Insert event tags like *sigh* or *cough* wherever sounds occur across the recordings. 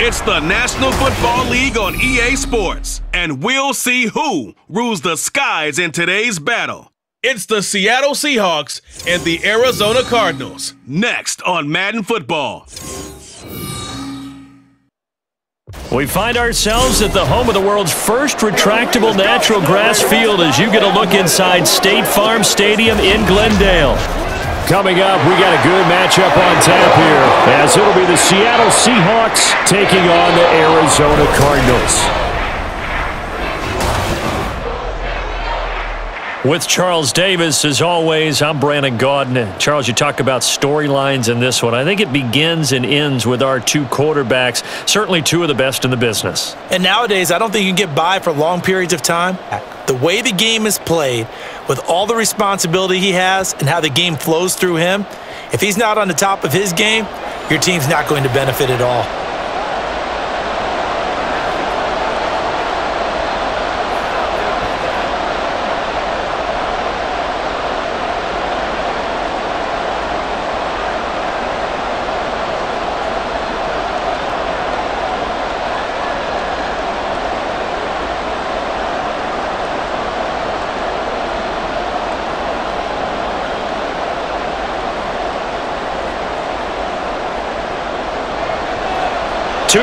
It's the National Football League on EA Sports, and we'll see who rules the skies in today's battle. It's the Seattle Seahawks and the Arizona Cardinals. Next on Madden Football. We find ourselves at the home of the world's first retractable natural grass field as you get a look inside State Farm Stadium in Glendale. Coming up, we got a good matchup on tap here as it'll be the Seattle Seahawks taking on the Arizona Cardinals. With Charles Davis, as always, I'm Brandon Gaudin. Charles, you talk about storylines in this one. I think it begins and ends with our two quarterbacks, certainly two of the best in the business. And nowadays, I don't think you can get by for long periods of time. The way the game is played, with all the responsibility he has and how the game flows through him, if he's not on the top of his game, your team's not going to benefit at all.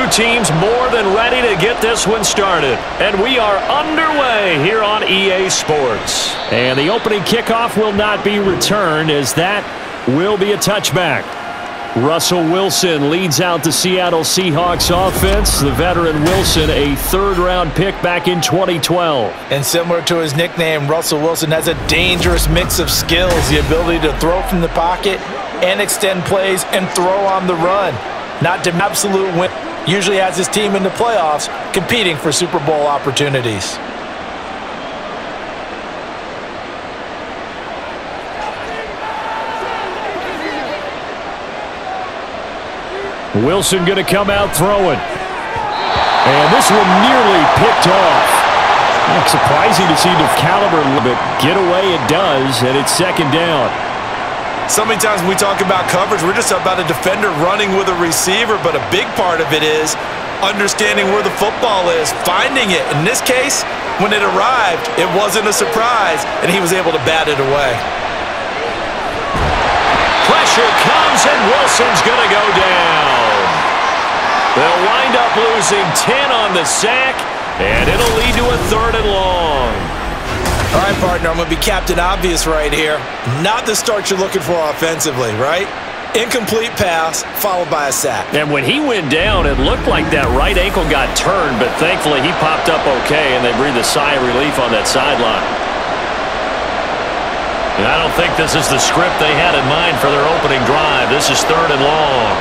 Two teams more than ready to get this one started. And we are underway here on EA Sports. And the opening kickoff will not be returned as that will be a touchback. Russell Wilson leads out the Seattle Seahawks offense. The veteran Wilson, a third-round pick back in 2012. And similar to his nickname, Russell Wilson has a dangerous mix of skills, the ability to throw from the pocket and extend plays and throw on the run. Not to absolute win usually has his team in the playoffs competing for Super Bowl opportunities. Wilson going to come out throwing. And this one nearly picked off. It's surprising to see the caliber bit get away. It does, and it's second down. So many times when we talk about coverage, we're just about a defender running with a receiver, but a big part of it is understanding where the football is, finding it. In this case, when it arrived, it wasn't a surprise, and he was able to bat it away. Pressure comes, and Wilson's going to go down. They'll wind up losing 10 on the sack, and it'll lead to a third and long. All right, partner, I'm going to be Captain Obvious right here. Not the start you're looking for offensively, right? Incomplete pass followed by a sack. And when he went down, it looked like that right ankle got turned, but thankfully he popped up okay, and they breathed a sigh of relief on that sideline. And I don't think this is the script they had in mind for their opening drive. This is third and long.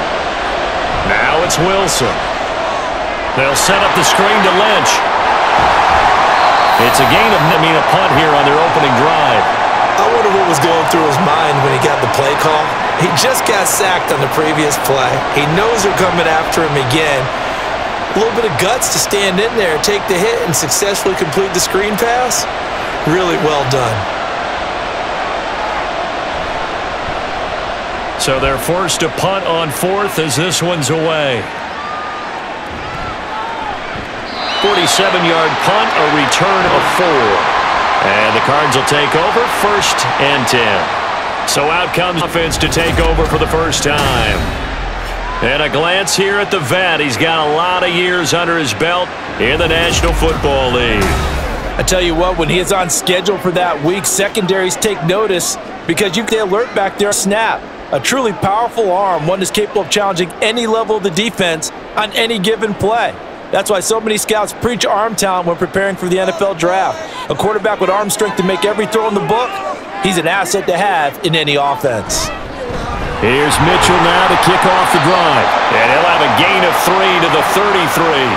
Now it's Wilson. They'll set up the screen to Lynch. It's a gain of, I mean, a punt here on their opening drive. I wonder what was going through his mind when he got the play call. He just got sacked on the previous play. He knows they're coming after him again. A little bit of guts to stand in there, take the hit, and successfully complete the screen pass. Really well done. So they're forced to punt on fourth as this one's away. 47-yard punt, a return of four. And the Cards will take over first and 10. So out comes offense to take over for the first time. And a glance here at the vet. He's got a lot of years under his belt in the National Football League. I tell you what, when he is on schedule for that week, secondaries take notice because you can alert back there snap. A truly powerful arm, one that's capable of challenging any level of the defense on any given play. That's why so many scouts preach arm talent when preparing for the NFL draft. A quarterback with arm strength to make every throw in the book, he's an asset to have in any offense. Here's Mitchell now to kick off the drive. And he'll have a gain of three to the 33.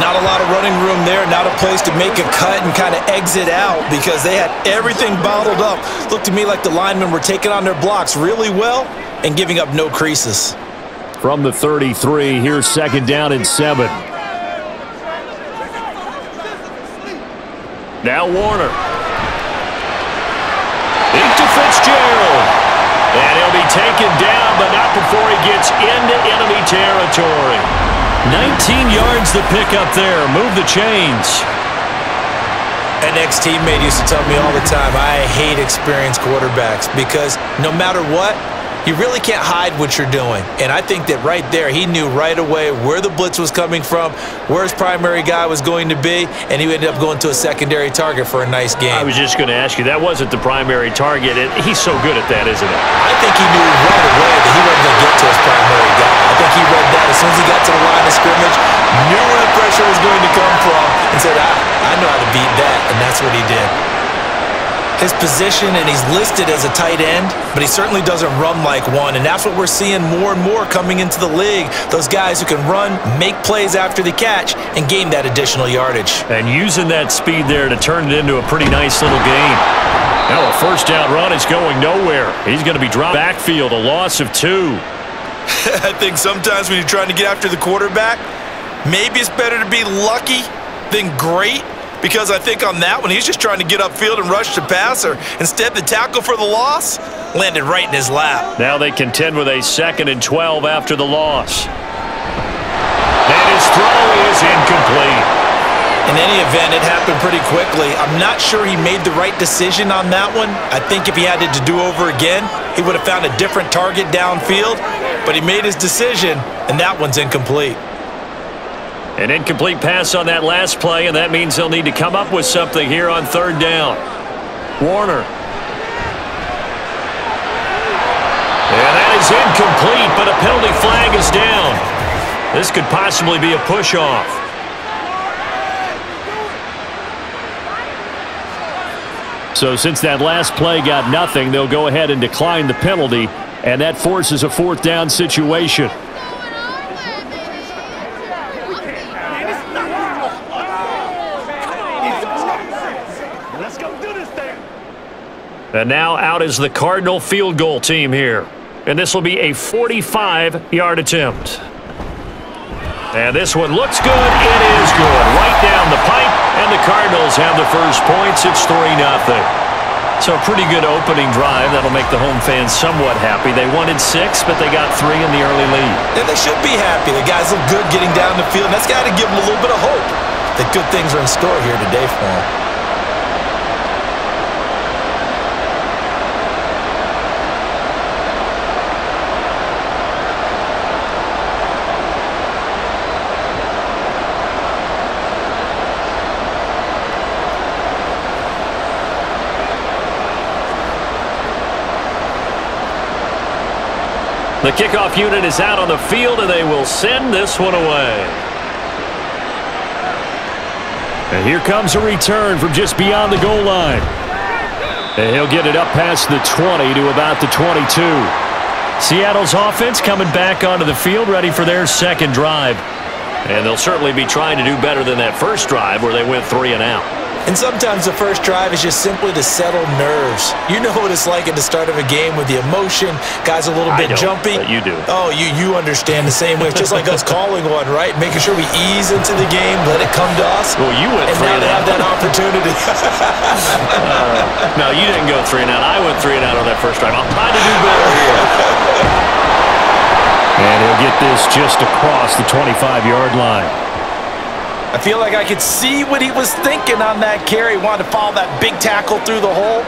Not a lot of running room there, not a place to make a cut and kind of exit out because they had everything bottled up. Looked to me like the linemen were taking on their blocks really well and giving up no creases from the 33. Here's second down and seven. Now Warner. Into Fitzgerald. And he'll be taken down, but not before he gets into enemy territory. 19 yards to pick up there. Move the chains. An ex-teammate used to tell me all the time, I hate experienced quarterbacks because no matter what, you really can't hide what you're doing. And I think that right there, he knew right away where the blitz was coming from, where his primary guy was going to be, and he ended up going to a secondary target for a nice game. I was just going to ask you, that wasn't the primary target. It, he's so good at that, isn't he? I think he knew right away that he wasn't going to get to his primary guy. I think he read that as soon as he got to the line of scrimmage, knew where the pressure was going to come from, and said, ah, I know how to beat that, and that's what he did his position, and he's listed as a tight end, but he certainly doesn't run like one, and that's what we're seeing more and more coming into the league. Those guys who can run, make plays after the catch, and gain that additional yardage. And using that speed there to turn it into a pretty nice little game. Now a first down run is going nowhere. He's going to be dropped backfield, a loss of two. *laughs* I think sometimes when you're trying to get after the quarterback, maybe it's better to be lucky than great because I think on that one, he's just trying to get upfield and rush the passer. Instead, the tackle for the loss landed right in his lap. Now they contend with a second and 12 after the loss. And his throw is incomplete. In any event, it happened pretty quickly. I'm not sure he made the right decision on that one. I think if he had it to do over again, he would have found a different target downfield. But he made his decision, and that one's incomplete. An incomplete pass on that last play, and that means they'll need to come up with something here on third down. Warner. And that is incomplete, but a penalty flag is down. This could possibly be a push-off. So since that last play got nothing, they'll go ahead and decline the penalty, and that forces a fourth down situation. And now out is the Cardinal field goal team here. And this will be a 45-yard attempt. And this one looks good. It is good. Right down the pipe. And the Cardinals have the first points. It's 3-0. So a pretty good opening drive. That'll make the home fans somewhat happy. They wanted six, but they got three in the early lead. And they should be happy. The guys look good getting down the field. And that's got to give them a little bit of hope that good things are in store here today for them. The kickoff unit is out on the field, and they will send this one away. And here comes a return from just beyond the goal line. And he'll get it up past the 20 to about the 22. Seattle's offense coming back onto the field, ready for their second drive. And they'll certainly be trying to do better than that first drive where they went three and out. And sometimes the first drive is just simply to settle nerves. You know what it's like at the start of a game with the emotion, guys a little bit jumpy. you do. Oh, you you understand the same way. It's just like us calling one, right? Making sure we ease into the game, let it come to us. Well, you went and three now and they have that opportunity. uh, *laughs* *laughs* no, you didn't go three and out. I went three and out on that first drive. I'll try to do better here. And he'll get this just across the 25-yard line. I feel like I could see what he was thinking on that carry. Wanted to follow that big tackle through the hole.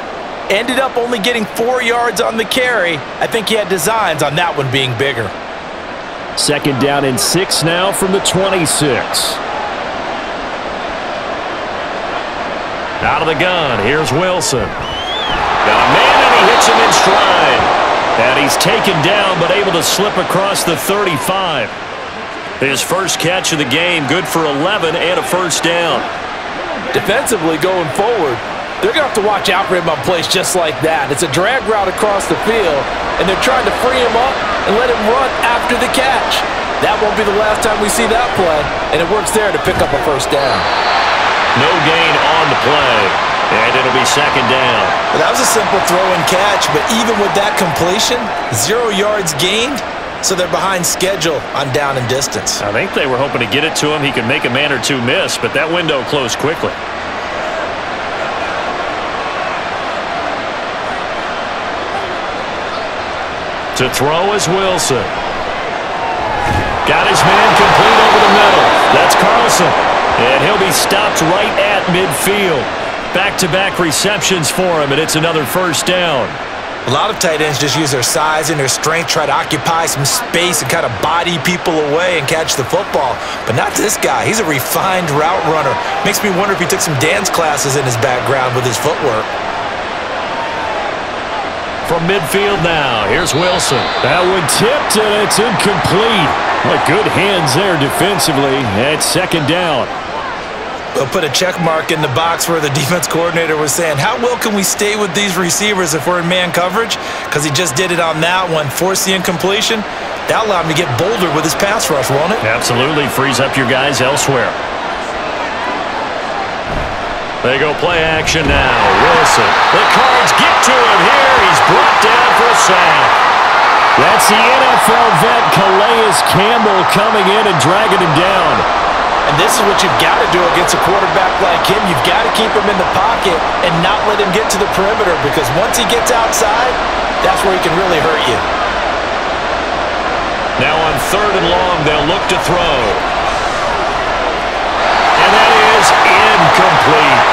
Ended up only getting four yards on the carry. I think he had designs on that one being bigger. Second down and six now from the 26. Out of the gun, here's Wilson. Got a man and he hits him in stride. And he's taken down but able to slip across the 35. His first catch of the game, good for 11 and a first down. Defensively going forward, they're going to have to watch out for him on plays just like that. It's a drag route across the field, and they're trying to free him up and let him run after the catch. That won't be the last time we see that play, and it works there to pick up a first down. No gain on the play. And it'll be second down. Well, that was a simple throw and catch, but even with that completion, zero yards gained, so they're behind schedule on down and distance. I think they were hoping to get it to him. He could make a man or two miss, but that window closed quickly. To throw is Wilson. Got his man complete over the middle. That's Carlson. And he'll be stopped right at midfield. Back-to-back -back receptions for him, and it's another first down. A lot of tight ends just use their size and their strength, try to occupy some space and kind of body people away and catch the football. But not this guy. He's a refined route runner. Makes me wonder if he took some dance classes in his background with his footwork. From midfield now, here's Wilson. That one tipped and it's incomplete. But good hands there defensively at second down. They'll put a check mark in the box where the *laughs* defense coordinator was saying, how well can we stay with these receivers if we're in man coverage? Because he just did it on that one, forced the incompletion. That allowed him to get bolder with his pass rush, won't it? Absolutely. Frees up your guys elsewhere. They go play action now. Wilson. The Cards get to him here. He's brought down for a sack. That's the NFL vet Calais Campbell coming in and dragging him down. And this is what you've got to do against a quarterback like him. You've got to keep him in the pocket and not let him get to the perimeter because once he gets outside, that's where he can really hurt you. Now on third and long, they'll look to throw. And that is incomplete.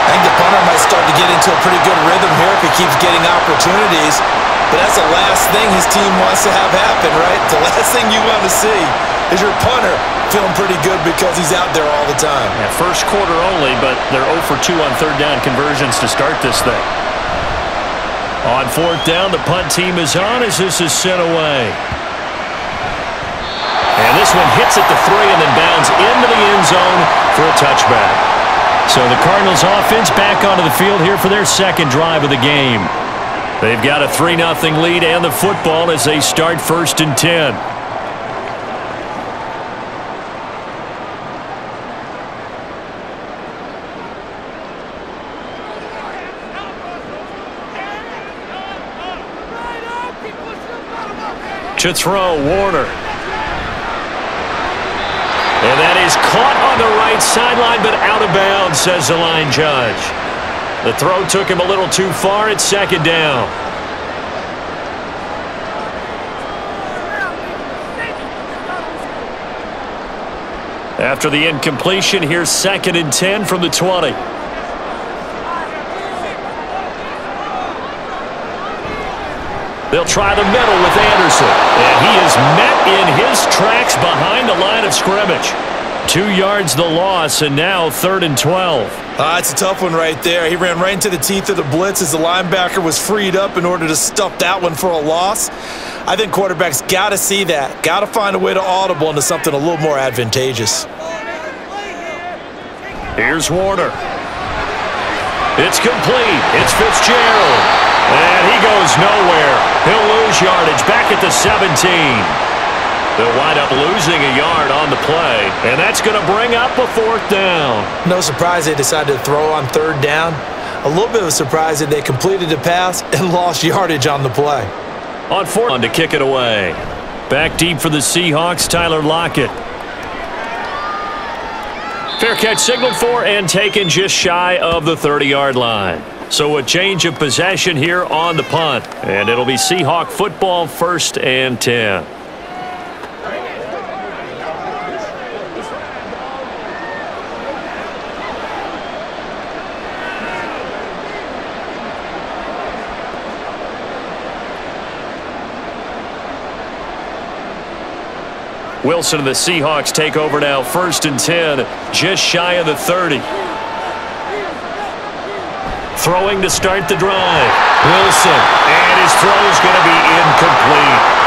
I think the punter might start to get into a pretty good rhythm here if he keeps getting opportunities. But that's the last thing his team wants to have happen, right? The last thing you want to see is your punter feeling pretty good because he's out there all the time. Yeah, first quarter only, but they're 0 for 2 on third down conversions to start this thing. On fourth down, the punt team is on as this is sent away. And this one hits at the three and then bounds into the end zone for a touchback. So the Cardinals offense back onto the field here for their second drive of the game. They've got a 3-0 lead and the football as they start first and 10. To throw. Warner. And that is caught on the right sideline, but out of bounds, says the line judge. The throw took him a little too far. It's second down. After the incompletion, here's second and 10 from the 20. They'll try the middle with Anderson. And he is met in his tracks behind the line of scrimmage. Two yards the loss, and now third and 12. Uh, it's a tough one right there. He ran right into the teeth of the blitz as the linebacker was freed up in order to stuff that one for a loss. I think quarterbacks got to see that. Got to find a way to audible into something a little more advantageous. Here's Warner. It's complete. It's Fitzgerald. And he goes nowhere. He'll lose yardage back at the 17. They'll wind up losing a yard on the play, and that's going to bring up a fourth down. No surprise they decided to throw on third down. A little bit of a surprise that they completed the pass *laughs* and lost yardage on the play. On fourth on to kick it away. Back deep for the Seahawks, Tyler Lockett. Fair catch signaled for and taken just shy of the 30-yard line. So a change of possession here on the punt. And it'll be Seahawk football first and 10. Wilson and the Seahawks take over now first and 10 just shy of the 30 throwing to start the drive. Wilson, and his throw is going to be incomplete.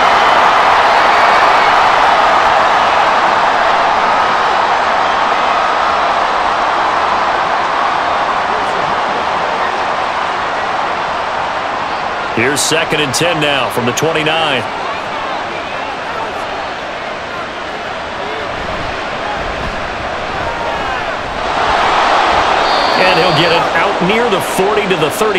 Here's second and 10 now from the 29. And he'll get it out near the 40 to the 39.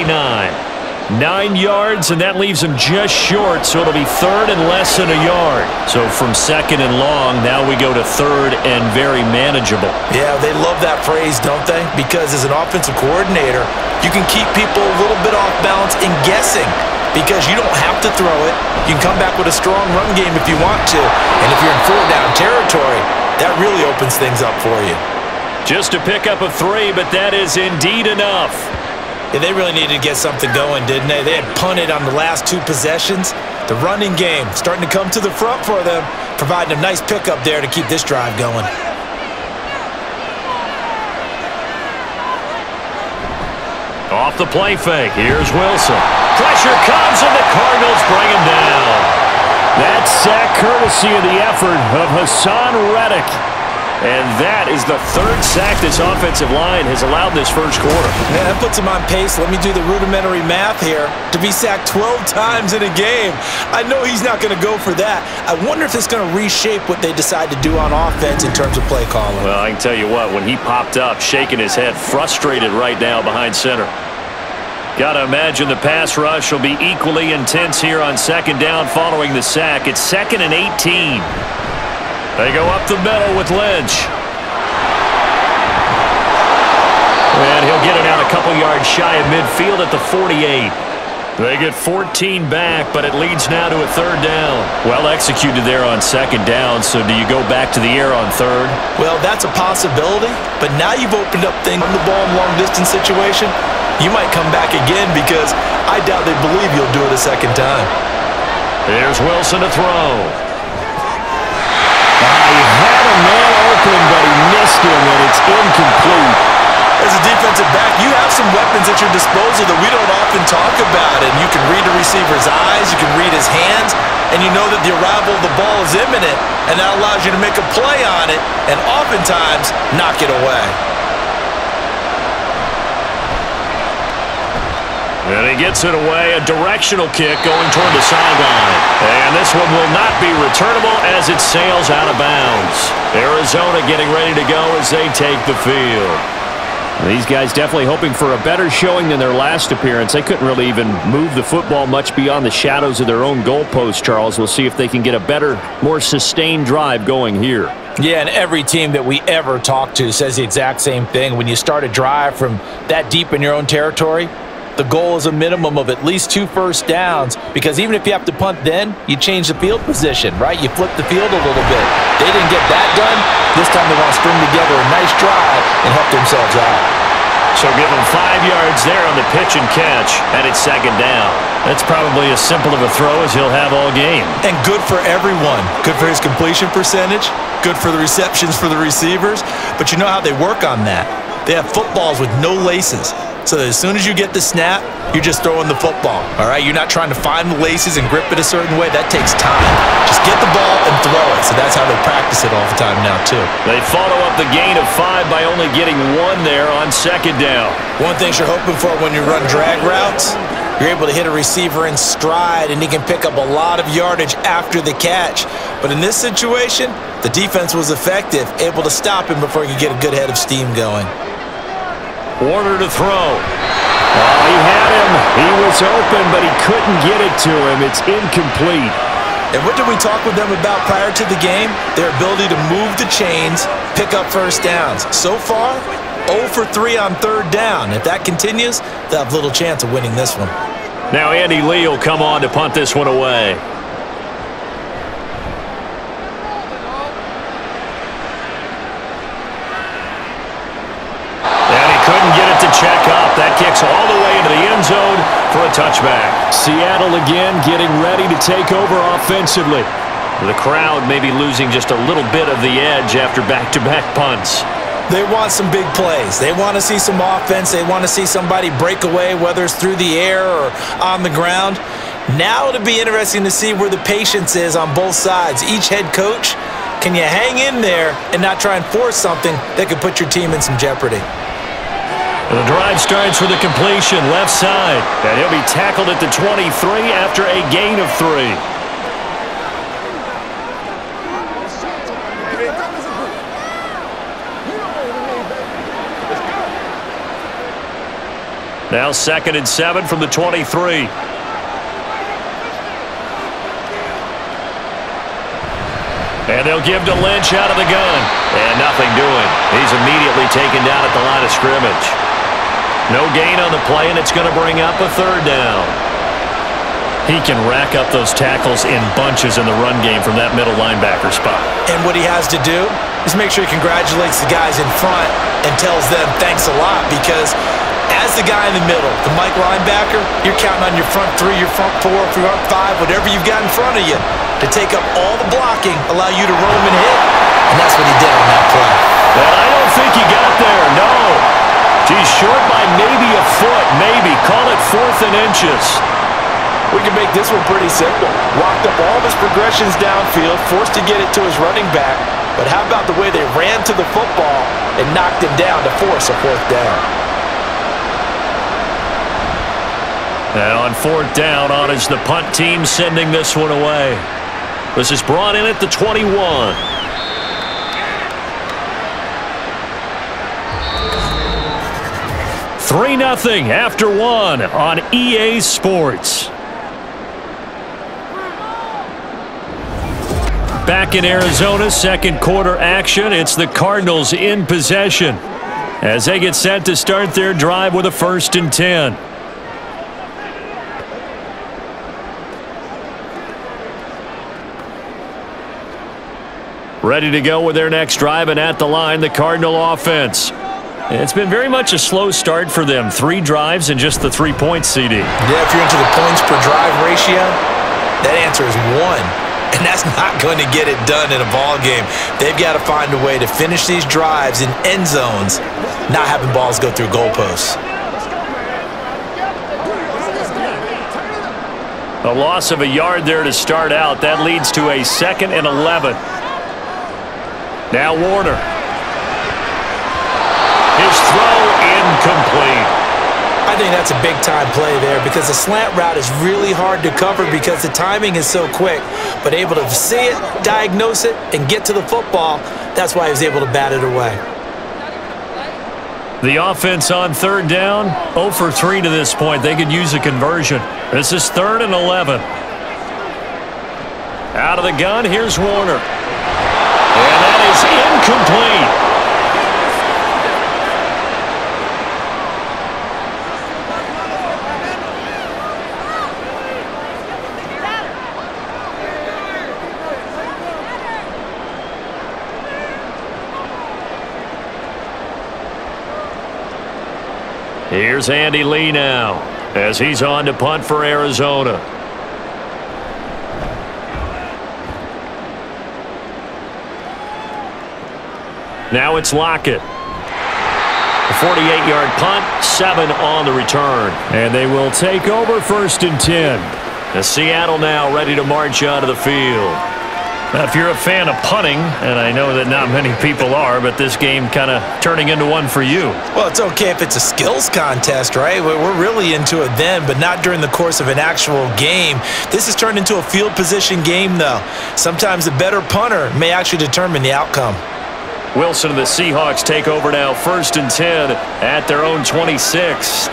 Nine yards, and that leaves him just short, so it'll be third and less than a yard. So from second and long, now we go to third and very manageable. Yeah, they love that phrase, don't they? Because as an offensive coordinator, you can keep people a little bit off balance and guessing because you don't have to throw it. You can come back with a strong run game if you want to. And if you're in four down territory, that really opens things up for you. Just a pickup of three, but that is indeed enough. Yeah, they really needed to get something going, didn't they? They had punted on the last two possessions. The running game starting to come to the front for them, providing a nice pickup there to keep this drive going. Off the play fake, here's Wilson. Pressure comes, and the Cardinals bring him down. That sack courtesy of the effort of Haason Reddick. And that is the third sack this offensive line has allowed this first quarter. Man, that puts him on pace. Let me do the rudimentary math here. To be sacked 12 times in a game. I know he's not going to go for that. I wonder if it's going to reshape what they decide to do on offense in terms of play calling. Well, I can tell you what, when he popped up, shaking his head, frustrated right now behind center. Got to imagine the pass rush will be equally intense here on second down following the sack. It's second and 18. They go up the middle with Lynch. And he'll get it out a couple yards shy of midfield at the 48. They get 14 back, but it leads now to a third down. Well executed there on second down, so do you go back to the air on third? Well, that's a possibility, but now you've opened up things on the ball in long-distance situation. You might come back again because I doubt they believe you'll do it a second time. Here's Wilson to throw. He had a man open, but he missed him, and it's incomplete. As a defensive back, you have some weapons at your disposal that we don't often talk about. And you can read the receiver's eyes, you can read his hands, and you know that the arrival of the ball is imminent, and that allows you to make a play on it, and oftentimes knock it away. And he gets it away, a directional kick going toward the sideline. And this one will not be returnable as it sails out of bounds. Arizona getting ready to go as they take the field. These guys definitely hoping for a better showing than their last appearance. They couldn't really even move the football much beyond the shadows of their own goalpost, Charles. We'll see if they can get a better, more sustained drive going here. Yeah, and every team that we ever talk to says the exact same thing. When you start a drive from that deep in your own territory, the goal is a minimum of at least two first downs because even if you have to punt then, you change the field position, right? You flip the field a little bit. They didn't get that done. This time they want to string together a nice drive and help themselves out. So give them five yards there on the pitch and catch, and it's second down. That's probably as simple of a throw as he'll have all game. And good for everyone. Good for his completion percentage. Good for the receptions for the receivers. But you know how they work on that. They have footballs with no laces. So as soon as you get the snap, you're just throwing the football, all right? You're not trying to find the laces and grip it a certain way. That takes time. Just get the ball and throw it. So that's how they practice it all the time now, too. They follow up the gain of five by only getting one there on second down. One thing you're hoping for when you run drag routes, you're able to hit a receiver in stride, and he can pick up a lot of yardage after the catch. But in this situation, the defense was effective, able to stop him before he could get a good head of steam going. Warner to throw. Oh, he had him. He was open, but he couldn't get it to him. It's incomplete. And what did we talk with them about prior to the game? Their ability to move the chains, pick up first downs. So far, 0 for 3 on third down. If that continues, they'll have little chance of winning this one. Now Andy Lee will come on to punt this one away. check up. That kicks all the way into the end zone for a touchback. Seattle again getting ready to take over offensively. The crowd may be losing just a little bit of the edge after back-to-back -back punts. They want some big plays. They want to see some offense. They want to see somebody break away, whether it's through the air or on the ground. Now it'll be interesting to see where the patience is on both sides. Each head coach, can you hang in there and not try and force something that could put your team in some jeopardy? The drive starts with the completion, left side. And he'll be tackled at the 23 after a gain of three. Now second and seven from the 23. And they'll give to Lynch out of the gun. And nothing doing. He's immediately taken down at the line of scrimmage. No gain on the play, and it's going to bring up a third down. He can rack up those tackles in bunches in the run game from that middle linebacker spot. And what he has to do is make sure he congratulates the guys in front and tells them thanks a lot because as the guy in the middle, the Mike linebacker, you're counting on your front three, your front four, your front five, whatever you've got in front of you to take up all the blocking, allow you to roam and hit. And that's what he did on that play. I don't think he got there, no. He's short by maybe a foot, maybe. Call it fourth and inches. We can make this one pretty simple. Locked up all of his progressions downfield, forced to get it to his running back. But how about the way they ran to the football and knocked him down to force a fourth down? And on fourth down, on is the punt team sending this one away. This is brought in at the 21. Three nothing after one on EA Sports. Back in Arizona, second quarter action. It's the Cardinals in possession as they get set to start their drive with a first and 10. Ready to go with their next drive and at the line, the Cardinal offense. It's been very much a slow start for them. Three drives and just the three points, CD. Yeah, if you're into the points per drive ratio, that answer is one. *laughs* And that's not going to get it done in a ball game. They've got to find a way to finish these drives in end zones, not having balls go through goalposts. A loss of a yard there to start out. That leads to a second and 11. Now Warner. His throw incomplete. I think that's a big-time play there because the slant route is really hard to cover because the timing is so quick. But able to see it, diagnose it, and get to the football, that's why he was able to bat it away. The offense on third down, 0 for 3 to this point. They could use a conversion. This is third and 11. Out of the gun, here's Warner. And that is incomplete. Here's Andy Lee now as he's on to punt for Arizona. Now it's Lockett. A 48-yard punt, seven on the return. And they will take over first and 10. As Seattle now ready to march out of the field. Now, if you're a fan of punting, and I know that not many people are, but this game kind of turning into one for you. Well, it's okay if it's a skills contest, right? We're really into it then, but not during the course of an actual game. This has turned into a field position game, though. Sometimes the better punter may actually determine the outcome. Wilson and the Seahawks take over now first and 10 at their own 26.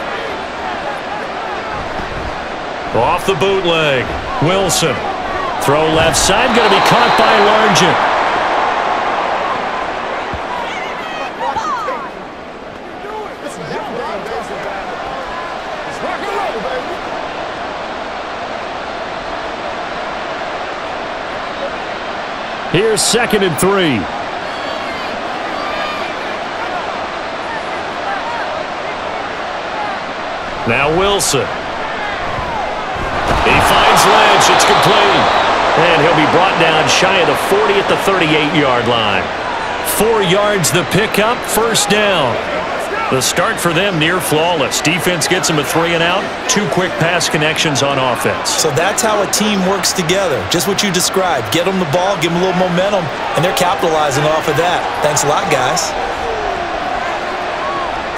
Off the bootleg. Wilson. Throw left side. Going to be caught by Largent. Here's second and three. Now Wilson. He finds Lynch. It's complete. And he'll be brought down shy of the 40 at the 38-yard line. Four yards the pickup, first down. The start for them near flawless. Defense gets them a three and out. Two quick pass connections on offense. So that's how a team works together. Just what you described. Get them the ball, give them a little momentum, and they're capitalizing off of that. Thanks a lot, guys.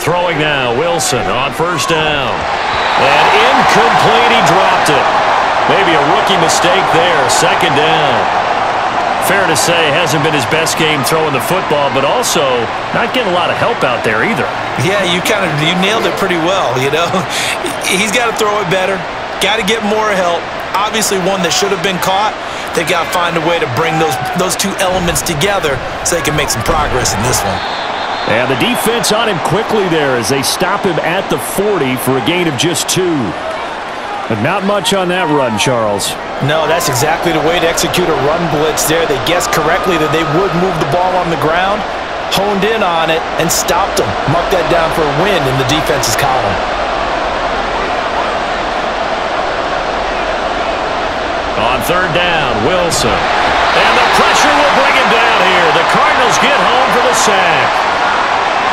Throwing now, Wilson on first down. And incomplete, he dropped it. Maybe a rookie mistake there, second down. Fair to say, hasn't been his best game throwing the football, but also not getting a lot of help out there either. Yeah, you kind of you nailed it pretty well, you know. *laughs* He's got to throw it better, got to get more help. Obviously one that should have been caught. They got to find a way to bring those, those two elements together so they can make some progress in this one. And the defense on him quickly there as they stop him at the 40 for a gain of just two. But not much on that run, Charles. No, that's exactly the way to execute a run blitz there. They guessed correctly that they would move the ball on the ground, honed in on it, and stopped them. Mark that down for a win in the defense's column. On third down, Wilson. And the pressure will bring him down here. The Cardinals get home for the sack.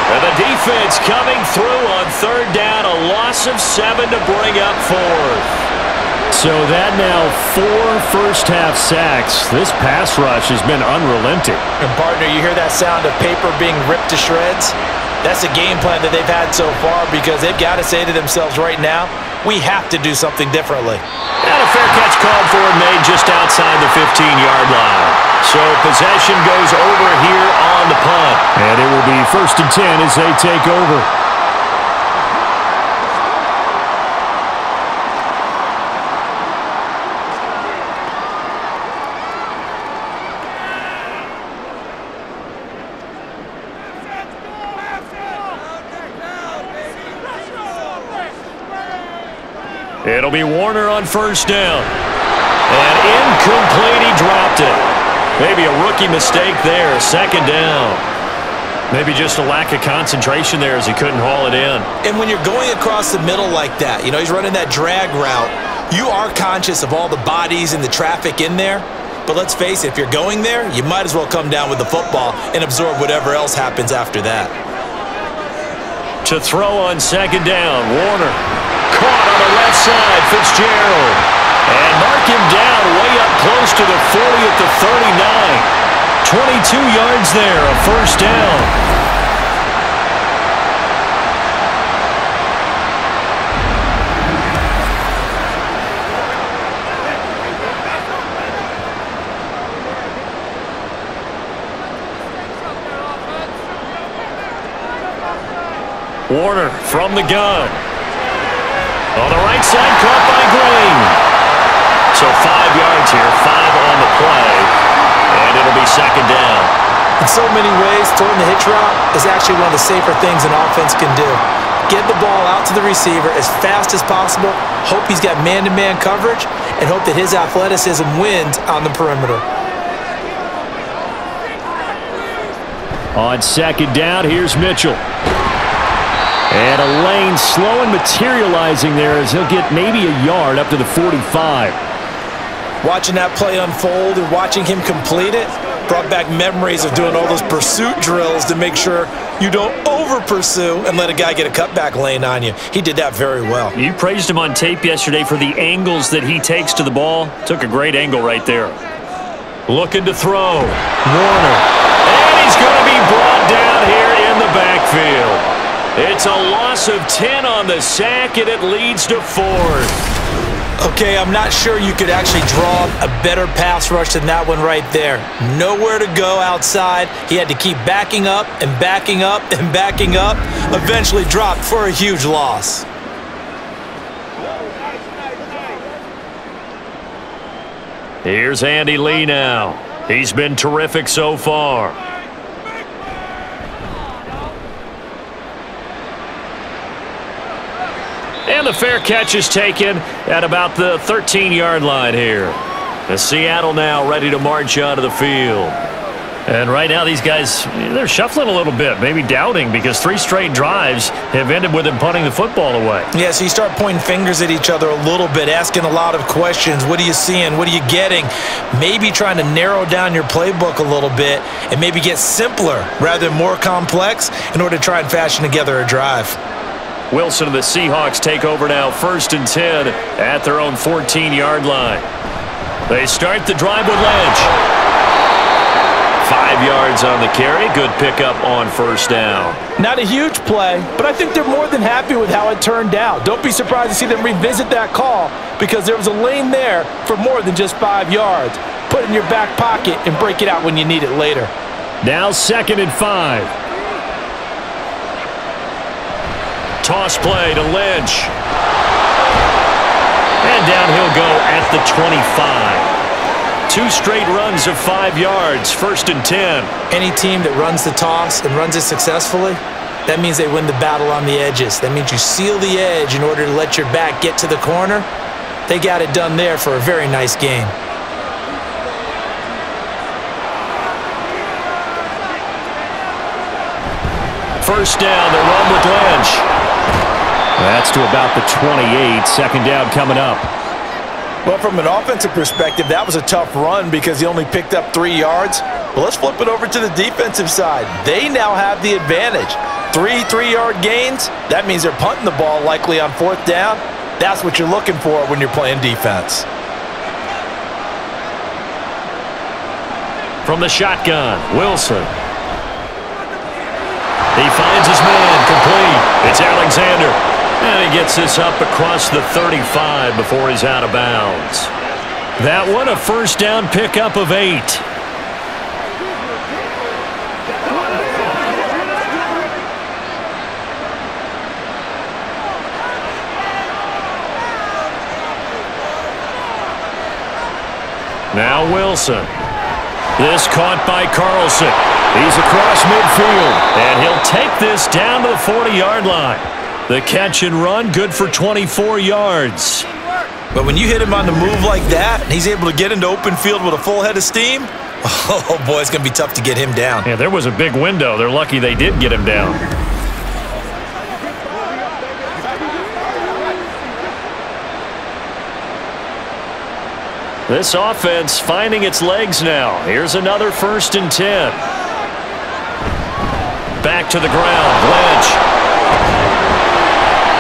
And the defense coming through on third down, a loss of seven to bring up fourth. So that now four first-half sacks. This pass rush has been unrelenting. And, partner, you hear that sound of paper being ripped to shreds? That's a game plan that they've had so far because they've got to say to themselves right now, we have to do something differently. And a fair catch called for and made just outside the 15-yard line. So possession goes over here on the punt. And it will be first and 10 as they take over. It'll be Warner on first down. And incomplete, he dropped it. Maybe a rookie mistake there, second down. Maybe just a lack of concentration there as he couldn't haul it in. And when you're going across the middle like that, you know, he's running that drag route, you are conscious of all the bodies and the traffic in there. But let's face it, if you're going there, you might as well come down with the football and absorb whatever else happens after that. To throw on second down, Warner. Caught on the left side, Fitzgerald. And mark him down way up close to the 40 at the 39. 22 yards there, a first down. Warner from the gun. On the right side, caught by Green. So five yards here, five on the play, and it'll be second down. In so many ways, throwing the hitch route is actually one of the safer things an offense can do. Get the ball out to the receiver as fast as possible, hope he's got man-to-man -man coverage, and hope that his athleticism wins on the perimeter. On second down, here's Mitchell. And a lane slow and materializing there as he'll get maybe a yard up to the 45. Watching that play unfold and watching him complete it brought back memories of doing all those pursuit drills to make sure you don't over-pursue and let a guy get a cutback lane on you. He did that very well. You praised him on tape yesterday for the angles that he takes to the ball. Took a great angle right there. Looking to throw. Warner. And he's going to be brought down here in the backfield. It's a loss of 10 on the sack, and it leads to fourth. Okay, I'm not sure you could actually draw a better pass rush than that one right there. Nowhere to go outside. He had to keep backing up and backing up *laughs* and backing up. Eventually dropped for a huge loss. Here's Andy Lee now. He's been terrific so far. And the fair catch is taken at about the 13-yard line here. The Seattle now ready to march out of the field. And right now these guys, they're shuffling a little bit, maybe doubting because three straight drives have ended with them punting the football away. Yeah, so you start pointing fingers at each other a little bit, asking a lot of questions. What are you seeing? What are you getting? Maybe trying to narrow down your playbook a little bit and maybe get simpler rather than more complex in order to try and fashion together a drive. Wilson and the Seahawks take over now first and 10 at their own 14-yard line. They start the drive with Lynch. Five yards on the carry. Good pickup on first down. Not a huge play, but I think they're more than happy with how it turned out. Don't be surprised to see them revisit that call because there was a lane there for more than just five yards. Put it in your back pocket and break it out when you need it later. Now second and five. Toss play to Lynch. And down he'll go at the 25. Two straight runs of five yards, first and 10. Any team that runs the toss and runs it successfully, that means they win the battle on the edges. That means you seal the edge in order to let your back get to the corner They got it done there for a very nice game. First down, the run with Lynch. That's to about the 28. Second down coming up. Well, from an offensive perspective, that was a tough run because he only picked up three yards. But let's flip it over to the defensive side. They now have the advantage. Three three-yard gains, that means they're punting the ball likely on fourth down. That's what you're looking for when you're playing defense. From the shotgun, Wilson. He finds his man, complete. It's Alexander. And he gets this up across the 35 before he's out of bounds. That one, a first down pickup of eight. Now Wilson. This caught by Carlson. He's across midfield, and he'll take this down to the 40-yard line. The catch and run, good for 24 yards. But when you hit him on the move like that, and he's able to get into open field with a full head of steam, *laughs* oh boy, it's going to be tough to get him down. Yeah, there was a big window. They're lucky they did get him down. This offense finding its legs now. Here's another first and 10. Back to the ground. Lynch.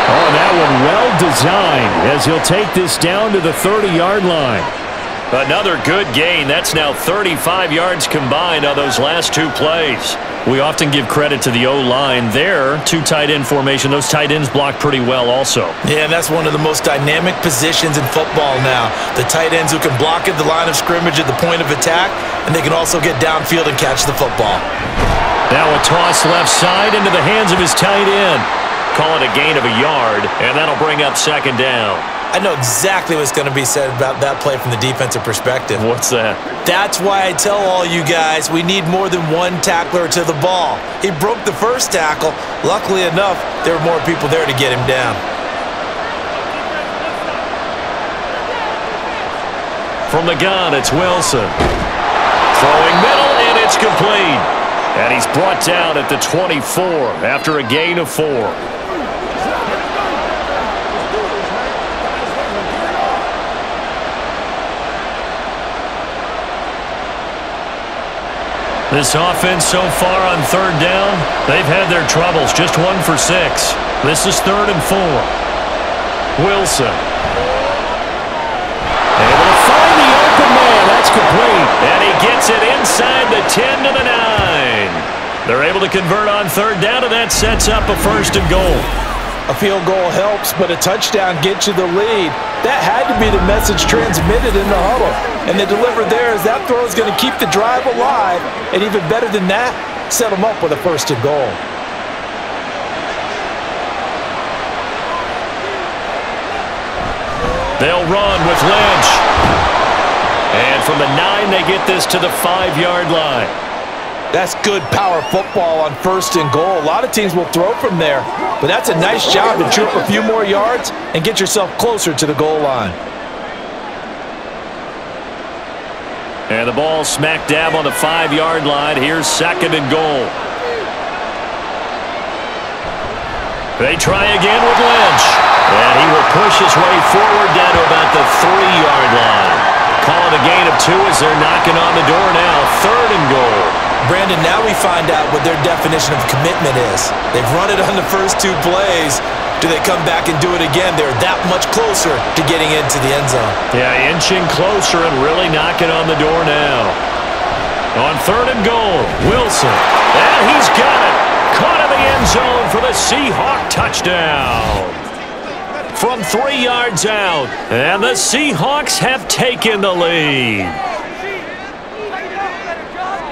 Oh, that one well designed as he'll take this down to the 30-yard line. Another good gain. That's now 35 yards combined on those last two plays. We often give credit to the O-line there. Two tight end formation. Those tight ends block pretty well also. Yeah, and that's one of the most dynamic positions in football now. The tight ends who can block at the line of scrimmage at the point of attack, and they can also get downfield and catch the football. Now a toss left side into the hands of his tight end. Call it a gain of a yard, and that'll bring up second down. I know exactly what's going to be said about that play from the defensive perspective. What's that? That's why I tell all you guys we need more than one tackler to the ball. He broke the first tackle. Luckily enough, there were more people there to get him down. From the gun, it's Wilson. Throwing middle, and it's complete. And he's brought down at the 24 after a gain of four. This offense so far on third down, they've had their troubles. Just one for six. This is third and four. Wilson. Able to find the open man. That's complete. And he gets it inside the 10 to the 9. They're able to convert on third down, and that sets up a first and goal. A field goal helps, but a touchdown gets you the lead. That had to be the message transmitted in the huddle. And they delivered there as that throw is going to keep the drive alive. And even better than that, set them up with a first and goal. They'll run with Lynch. And from the nine, they get this to the five-yard line. That's good power football on first and goal. A lot of teams will throw from there, but that's a nice job to trip a few more yards and get yourself closer to the goal line. And the ball smack dab on the five-yard line. Here's second and goal. They try again with Lynch. And he will push his way forward down to about the three-yard line. Call it a gain of two as they're knocking on the door now. Third and goal. Brandon, now we find out what their definition of commitment is. They've run it on the first two plays. Do they come back and do it again? They're that much closer to getting into the end zone. Yeah, inching closer and really knocking on the door now. On third and goal, Wilson. And he's got it. Caught in the end zone for the Seahawk touchdown. From three yards out. And the Seahawks have taken the lead.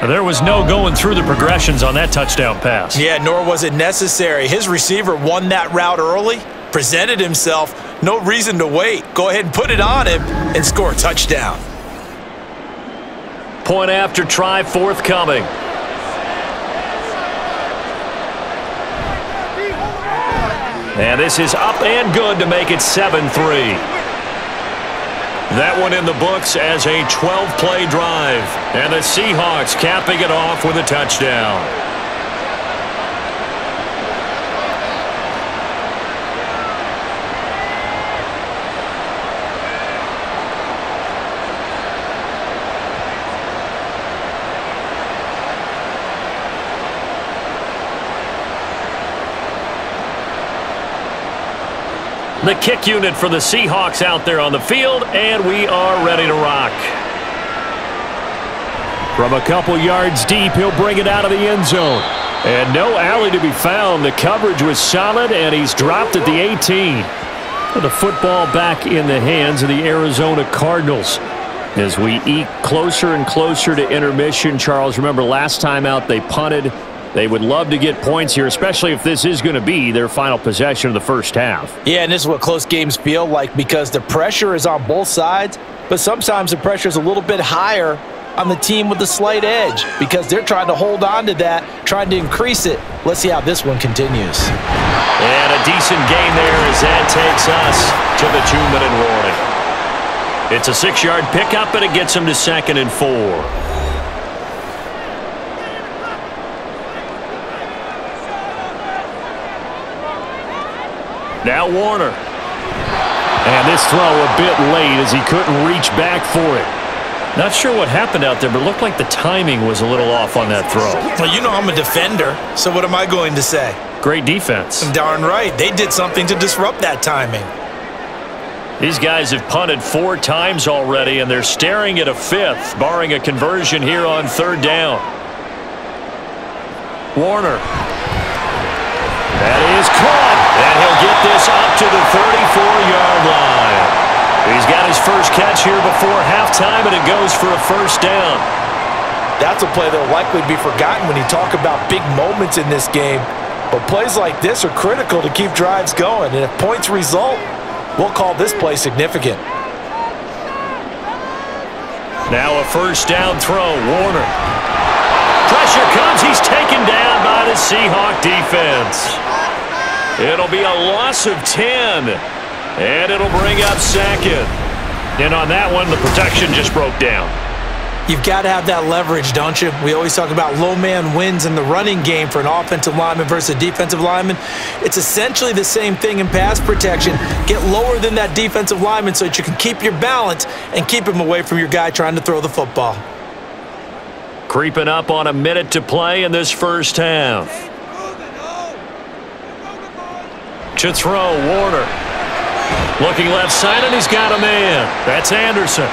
There was no going through the progressions on that touchdown pass. Yeah, nor was it necessary. His receiver won that route early, presented himself, no reason to wait. Go ahead and put it on him and score a touchdown. Point after try forthcoming. And this is up and good to make it 7-3. That one in the books as a 12-play drive. And the Seahawks capping it off with a touchdown. The kick unit for the Seahawks out there on the field, and we are ready to rock. From a couple yards deep, he'll bring it out of the end zone. And no alley to be found. The coverage was solid, and he's dropped at the 18. The football back in the hands of the Arizona Cardinals. As we eke closer and closer to intermission, Charles, remember last time out they punted. They would love to get points here, especially if this is going to be their final possession of the first half. Yeah, and this is what close games feel like because the pressure is on both sides, but sometimes the pressure is a little bit higher on the team with the slight edge because they're trying to hold on to that, trying to increase it. Let's see how this one continues. And a decent gain there as that takes us to the two-minute warning. It's a six-yard pickup, and it gets them to second and four. Now Warner. And this throw a bit late as he couldn't reach back for it. Not sure what happened out there, but it looked like the timing was a little off on that throw. Well, you know I'm a defender, so what am I going to say? Great defense. I'm Darn right. They did something to disrupt that timing. These guys have punted four times already, and they're staring at a fifth, barring a conversion here on third down. Warner. That is caught, and he'll get this up to the 34-yard line. He's got his first catch here before halftime, and it goes for a first down. That's a play that will likely be forgotten when you talk about big moments in this game. But plays like this are critical to keep drives going, and if points result, we'll call this play significant. Now a first down throw, Warner. Pressure comes, he's taken down by the Seahawk defense. It'll be a loss of 10. And it'll bring up second. And on that one, the protection just broke down. You've got to have that leverage, don't you? We always talk about low man wins in the running game for an offensive lineman versus a defensive lineman. It's essentially the same thing in pass protection. Get lower than that defensive lineman so that you can keep your balance and keep him away from your guy trying to throw the football. Creeping up on a minute to play in this first half. To throw, Warner. Looking left side, and he's got a man. That's Anderson.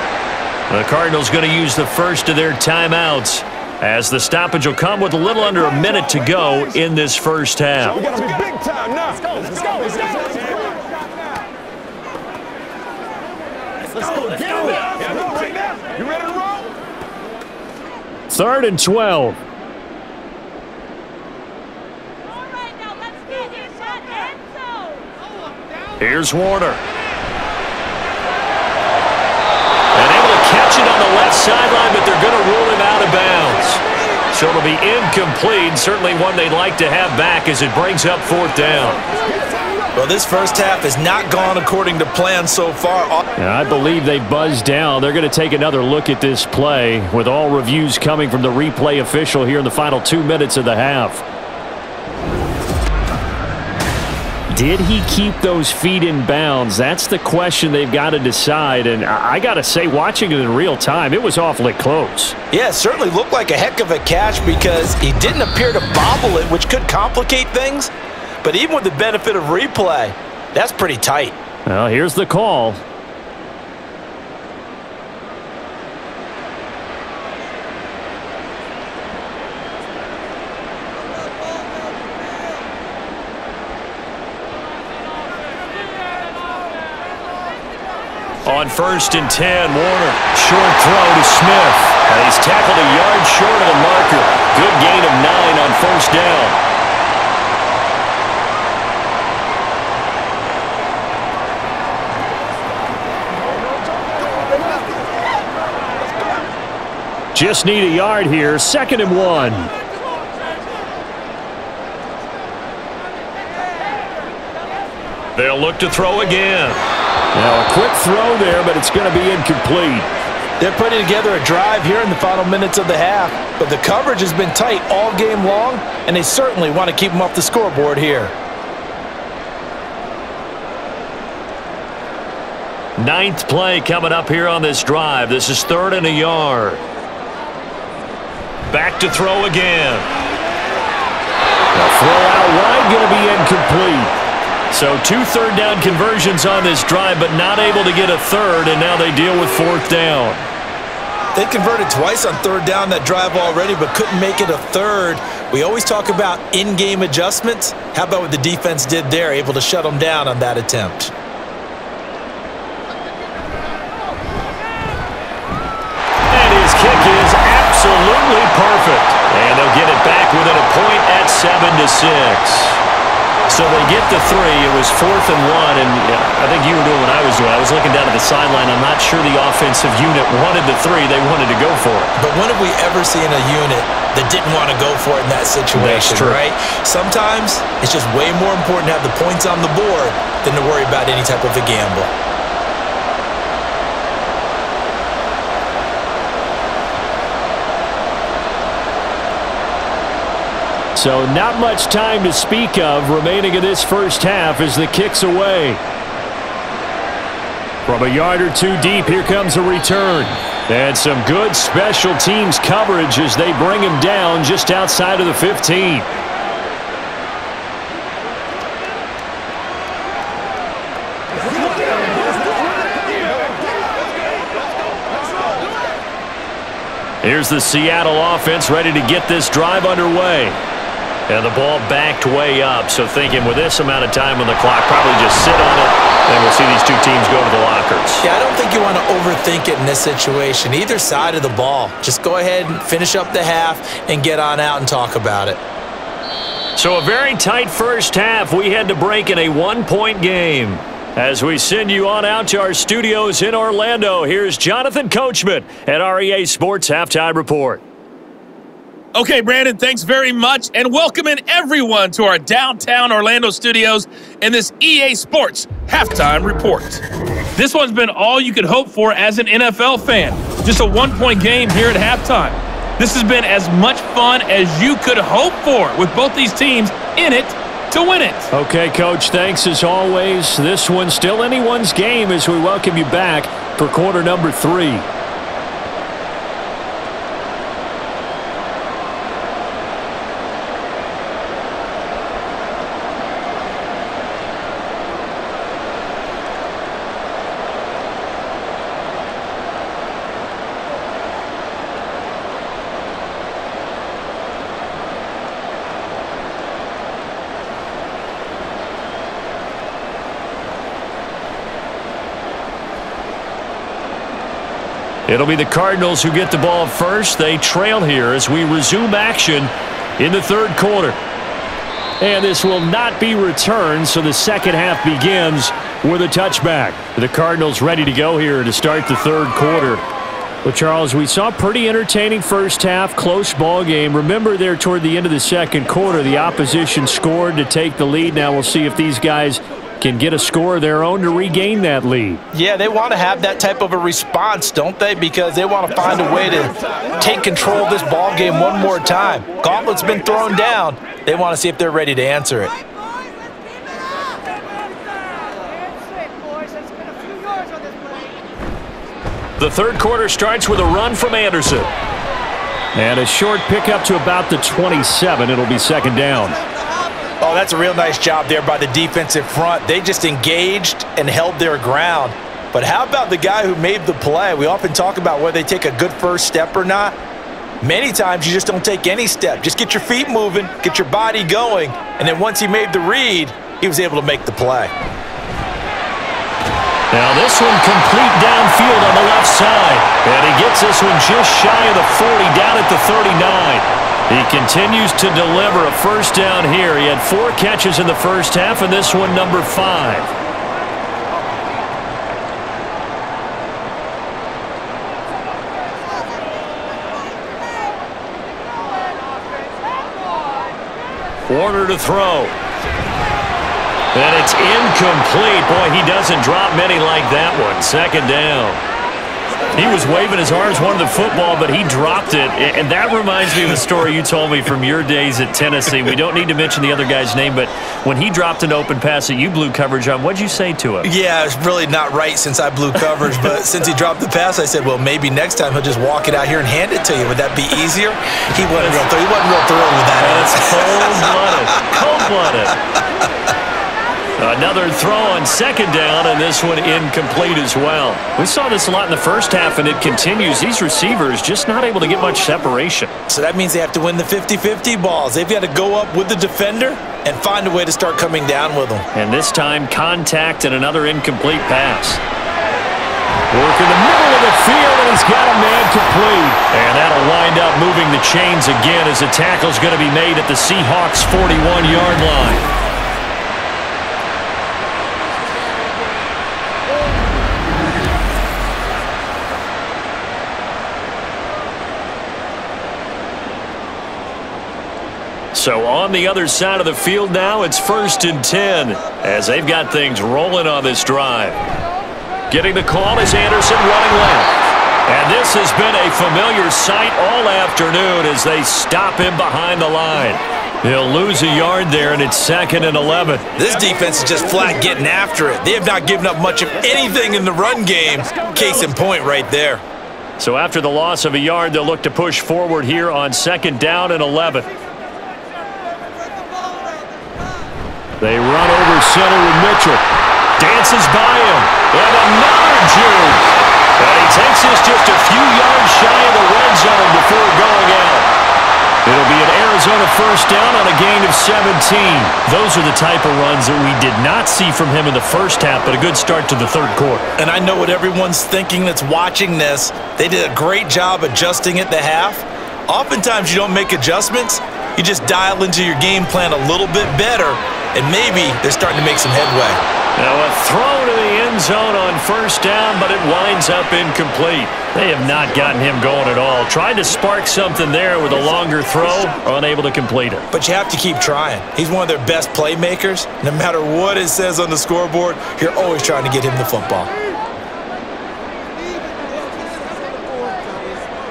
The Cardinals going to use the first of their timeouts as the stoppage will come with a little under a minute to go in this first half. We got to be big time now. Let's go. Let's go. Let's go. Let's go. Let's go. Yeah, no, right now. You ready to roll? Third and 12. Here's Warner. And able to catch it on the left sideline, but they're going to rule him out of bounds. So it'll be incomplete. Certainly one they'd like to have back as it brings up fourth down. Well, this first half has not gone according to plan so far. And I believe they buzzed down. They're going to take another look at this play with all reviews coming from the replay official here in the final two minutes of the half. Did he keep those feet in bounds? That's the question they've got to decide. And I got to say, watching it in real time, it was awfully close. Yeah, it certainly looked like a heck of a catch because he didn't appear to bobble it, which could complicate things. But even with the benefit of replay, that's pretty tight. Well, here's the call. On first and 10, Warner. Short throw to Smith. And he's tackled a yard short of the marker. Good gain of nine on first down. Just need a yard here. Second and one. They'll look to throw again. Now a quick throw there, but it's going to be incomplete. They're putting together a drive here in the final minutes of the half, but the coverage has been tight all game long, and they certainly want to keep them off the scoreboard here. Ninth play coming up here on this drive. This is third and a yard. Back to throw again. The throw out wide going to be incomplete. So two third down conversions on this drive, but not able to get a third, and now they deal with fourth down. They converted twice on third down that drive already, but couldn't make it a third. We always talk about in-game adjustments. How about what the defense did there, able to shut them down on that attempt? And his kick is absolutely perfect. And they'll get it back within a point at 7 to six. So they get the three. It was fourth and one, and I think you were doing what I was doing. I was looking down at the sideline. I'm not sure the offensive unit wanted the three. They wanted to go for it. But when have we ever seen a unit that didn't want to go for it in that situation, right? Sometimes it's just way more important to have the points on the board than to worry about any type of a gamble. So not much time to speak of remaining in this first half as the kick's away. From a yard or two deep, here comes a return. And some good special teams coverage as they bring him down just outside of the 15. Here's the Seattle offense ready to get this drive underway. And the ball backed way up, so thinking with this amount of time on the clock, probably just sit on it, and we'll see these two teams go to the lockers. Yeah, I don't think you want to overthink it in this situation. Either side of the ball. Just go ahead and finish up the half and get on out and talk about it. So a very tight first half. We had to break in a one-point game. As we send you on out to our studios in Orlando, here's Jonathan Coachman at REA Sports Halftime Report. Okay, Brandon, thanks very much. And welcoming everyone to our downtown Orlando studios in this EA Sports halftime report. This one's been all you could hope for as an NFL fan. Just a one point game here at halftime. This has been as much fun as you could hope for with both these teams in it to win it. Okay, Coach, thanks as always. This one's still anyone's game as we welcome you back for quarter number three. It'll be the Cardinals who get the ball first. They trail here as we resume action in the third quarter. And this will not be returned, so the second half begins with a touchback. The Cardinals ready to go here to start the third quarter. Well, Charles, we saw pretty entertaining first half, close ball game. Remember there toward the end of the second quarter, the opposition scored to take the lead. Now we'll see if these guys can get a score of their own to regain that lead. Yeah, they want to have that type of a response, don't they? Because they want to find a way to take control of this ball game one more time. Gauntlet's been thrown down. They want to see if they're ready to answer it. The third quarter starts with a run from Anderson. And a short pickup to about the 27. It'll be second down. Oh, that's a real nice job there by the defensive front. They just engaged and held their ground. But how about the guy who made the play? We often talk about whether they take a good first step or not. Many times you just don't take any step. Just get your feet moving, get your body going, and then once he made the read, he was able to make the play. Now this one complete downfield on the left side. And he gets this one just shy of the 40 down at the 39. He continues to deliver a first down here. He had four catches in the first half, and this one number five. Warner to throw. And it's incomplete. Boy, he doesn't drop many like that one. Second down. He was waving his arms, wanted the football, but he dropped it. And that reminds me of a story you told me from your days at Tennessee. We don't need to mention the other guy's name, but when he dropped an open pass that you blew coverage on, what'd you say to him? Yeah, it's really not right since I blew coverage, but *laughs* since he dropped the pass, I said, well, maybe next time he'll just walk it out here and hand it to you. Would that be easier? He wasn't real, he wasn't real thrilled with that. That's cold-blooded. Cold-blooded. *laughs* Another throw on second down, and this one incomplete as well. We saw this a lot in the first half, and it continues. These receivers just not able to get much separation. So that means they have to win the 50-50 balls. They've got to go up with the defender and find a way to start coming down with them. And this time, contact and another incomplete pass. Work in the middle of the field, and he's got a man complete. And that'll wind up moving the chains again as the tackle's going to be made at the Seahawks' 41-yard line. So on the other side of the field now, it's first and 10 as they've got things rolling on this drive. Getting the call is Anderson running left. And this has been a familiar sight all afternoon as they stop him behind the line. He'll lose a yard there, and it's second and 11. This defense is just flat getting after it. They have not given up much of anything in the run game. Case in point right there. So after the loss of a yard, they'll look to push forward here on second down and 11. They run over center with Mitchell. Dances by him. And another juke. And he takes this just a few yards shy of the red zone before going out. It'll be an Arizona first down on a gain of 17. Those are the type of runs that we did not see from him in the first half, but a good start to the third quarter. And I know what everyone's thinking that's watching this. They did a great job adjusting at the half. Oftentimes you don't make adjustments. You just dial into your game plan a little bit better and maybe they're starting to make some headway. Now a throw to the end zone on first down, but it winds up incomplete. They have not gotten him going at all. Tried to spark something there with a longer throw, unable to complete it. But you have to keep trying. He's one of their best playmakers. No matter what it says on the scoreboard, you're always trying to get him the football.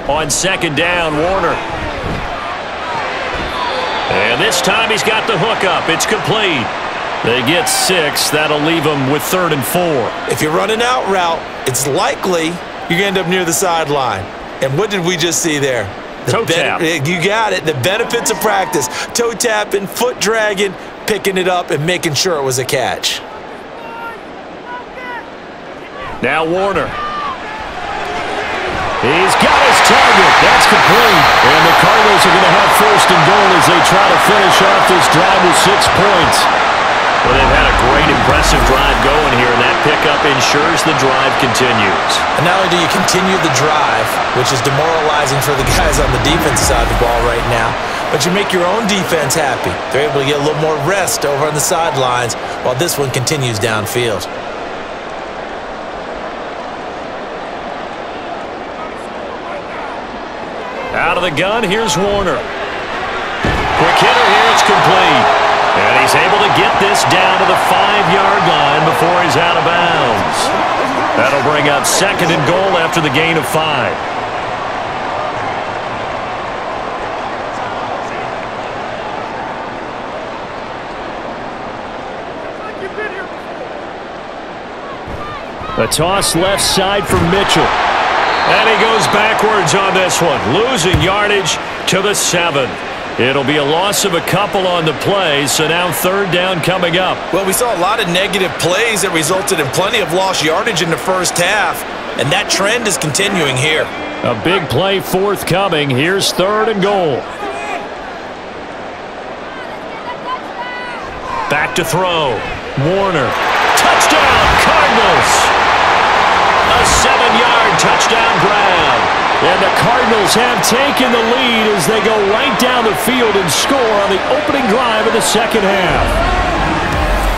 On second down, Warner and this time he's got the hook up. It's complete. They get six. That'll leave them with third and four. If you're running out route, it's likely you're going to end up near the sideline. And what did we just see there? The Toe tap. Eh, you got it. The benefits of practice. Toe tapping, foot dragging, picking it up, and making sure it was a catch. Now Warner. He's got his target. That's complete. And the Cardinals are going to have first and goal as they try to finish off this drive with six points. Well, they've had a great, impressive drive going here, and that pickup ensures the drive continues. And not only do you continue the drive, which is demoralizing for the *laughs* guys on the defensive side of the ball right now, but you make your own defense happy. They're able to get a little more rest over on the sidelines while this one continues downfield. Of the gun, here's Warner. Quick hitter here, it's complete. And he's able to get this down to the five-yard line before he's out of bounds. That'll bring up second and goal after the gain of five. A toss left side for Mitchell. And he goes backwards on this one, losing yardage to the seven. It'll be a loss of a couple on the play, so now third down coming up. Well, we saw a lot of negative plays that resulted in plenty of lost yardage in the first half, and that trend is continuing here. A big play forthcoming. Here's third and goal. Back to throw. Warner. Touchdown, Cardinals! A seven-yard touchdown grab. And the Cardinals have taken the lead as they go right down the field and score on the opening drive of the second half.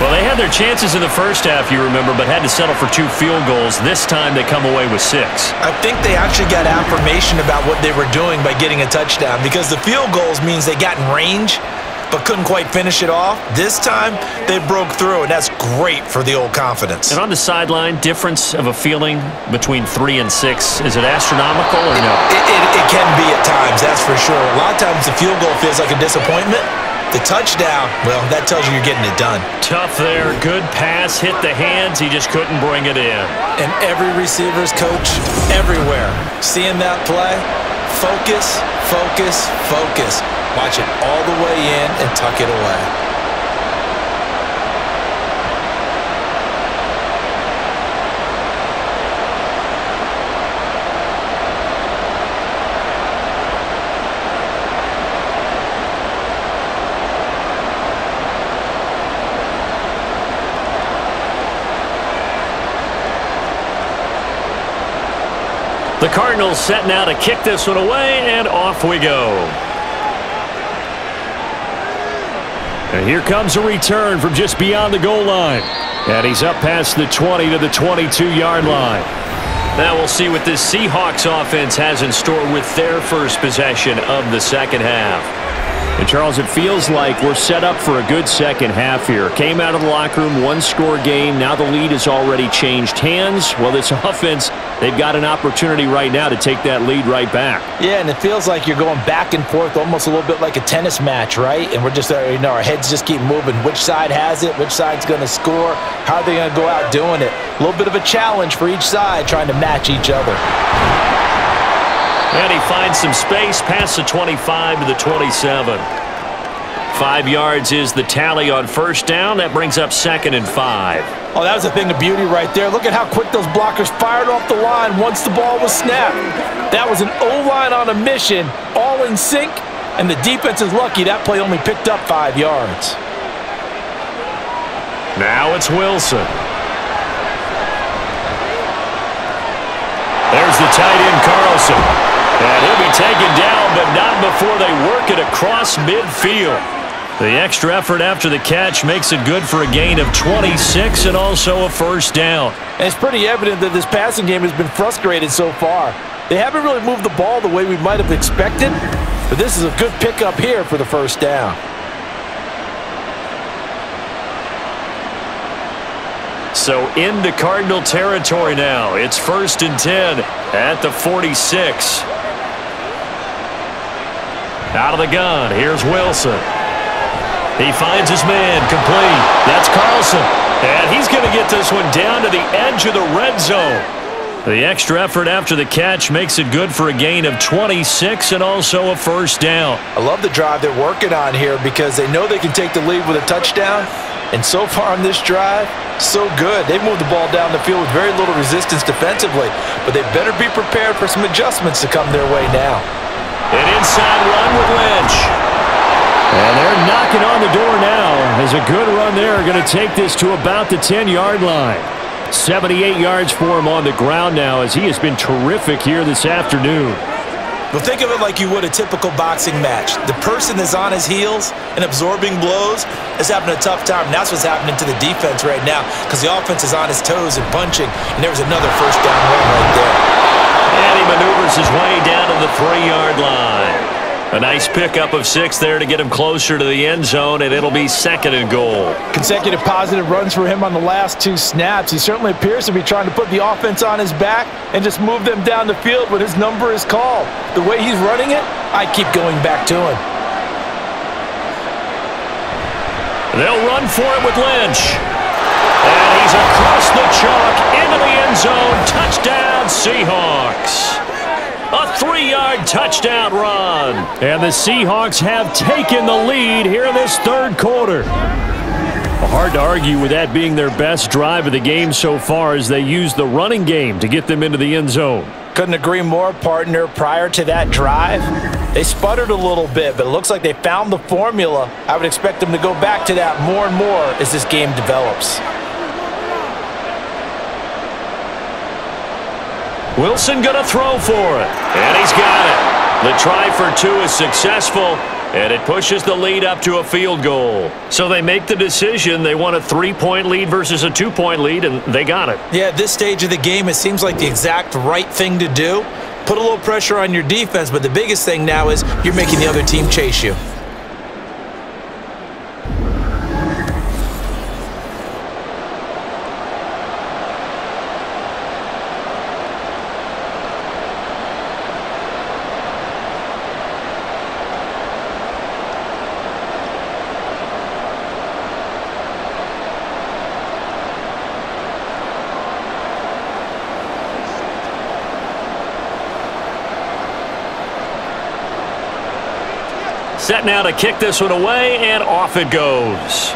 Well, they had their chances in the first half, you remember, but had to settle for two field goals. This time they come away with six. I think they actually got affirmation about what they were doing by getting a touchdown because the field goals means they got in range but couldn't quite finish it off. This time, they broke through, and that's great for the old confidence. And on the sideline, difference of a feeling between three and six, is it astronomical or no? It, it, it can be at times, that's for sure. A lot of times the field goal feels like a disappointment. The touchdown, well, that tells you you're getting it done. Tough there. Good pass. Hit the hands. He just couldn't bring it in. And every receiver's coach everywhere. Seeing that play, focus, focus, focus. Watch it all the way in and tuck it away. The Cardinals set now to kick this one away, and off we go. And here comes a return from just beyond the goal line. And he's up past the 20 to the 22-yard line. Now we'll see what this Seahawks offense has in store with their first possession of the second half. And Charles, it feels like we're set up for a good second half here. Came out of the locker room, one-score game. Now the lead has already changed hands. Well, this *laughs* offense, they've got an opportunity right now to take that lead right back. Yeah, and it feels like you're going back and forth almost a little bit like a tennis match, right? And we're just, uh, you know, our heads just keep moving. Which side has it? Which side's going to score? How are they going to go out doing it? A little bit of a challenge for each side trying to match each other. And he finds some space past the 25 to the 27. Five yards is the tally on first down. That brings up second and five. Oh, that was a thing of beauty right there. Look at how quick those blockers fired off the line once the ball was snapped. That was an O-line on a mission, all in sync, and the defense is lucky that play only picked up five yards. Now it's Wilson. There's the tight end, Carlson. And he'll be taken down, but not before they work it across midfield. The extra effort after the catch makes it good for a gain of 26 and also a first down. And it's pretty evident that this passing game has been frustrated so far. They haven't really moved the ball the way we might have expected, but this is a good pickup here for the first down. So into Cardinal territory now. It's first and 10 at the 46. Out of the gun, here's Wilson. He finds his man, complete. That's Carlson. And he's going to get this one down to the edge of the red zone. The extra effort after the catch makes it good for a gain of 26 and also a first down. I love the drive they're working on here because they know they can take the lead with a touchdown. And so far on this drive, so good. They've moved the ball down the field with very little resistance defensively. But they better be prepared for some adjustments to come their way now. An inside run with Lynch. And they're knocking on the door now as a good run there going to take this to about the 10-yard line. 78 yards for him on the ground now as he has been terrific here this afternoon. Well, think of it like you would a typical boxing match. The person is on his heels and absorbing blows is having a tough time. And that's what's happening to the defense right now because the offense is on his toes and punching. And there was another first down run right there. And he maneuvers his way down to the three-yard line. A nice pickup of six there to get him closer to the end zone, and it'll be second and goal. Consecutive positive runs for him on the last two snaps. He certainly appears to be trying to put the offense on his back and just move them down the field when his number is called. The way he's running it, I keep going back to him. They'll run for it with Lynch. And he's across the chalk into the end zone. Touchdown, Seahawks. A three-yard touchdown run. And the Seahawks have taken the lead here in this third quarter. Hard to argue with that being their best drive of the game so far as they use the running game to get them into the end zone. Couldn't agree more, partner. Prior to that drive, they sputtered a little bit, but it looks like they found the formula. I would expect them to go back to that more and more as this game develops. Wilson going to throw for it. And he's got it. The try for two is successful, and it pushes the lead up to a field goal. So they make the decision. They want a three-point lead versus a two-point lead, and they got it. Yeah, at this stage of the game, it seems like the exact right thing to do. Put a little pressure on your defense, but the biggest thing now is you're making the other team chase you. Set now to kick this one away, and off it goes.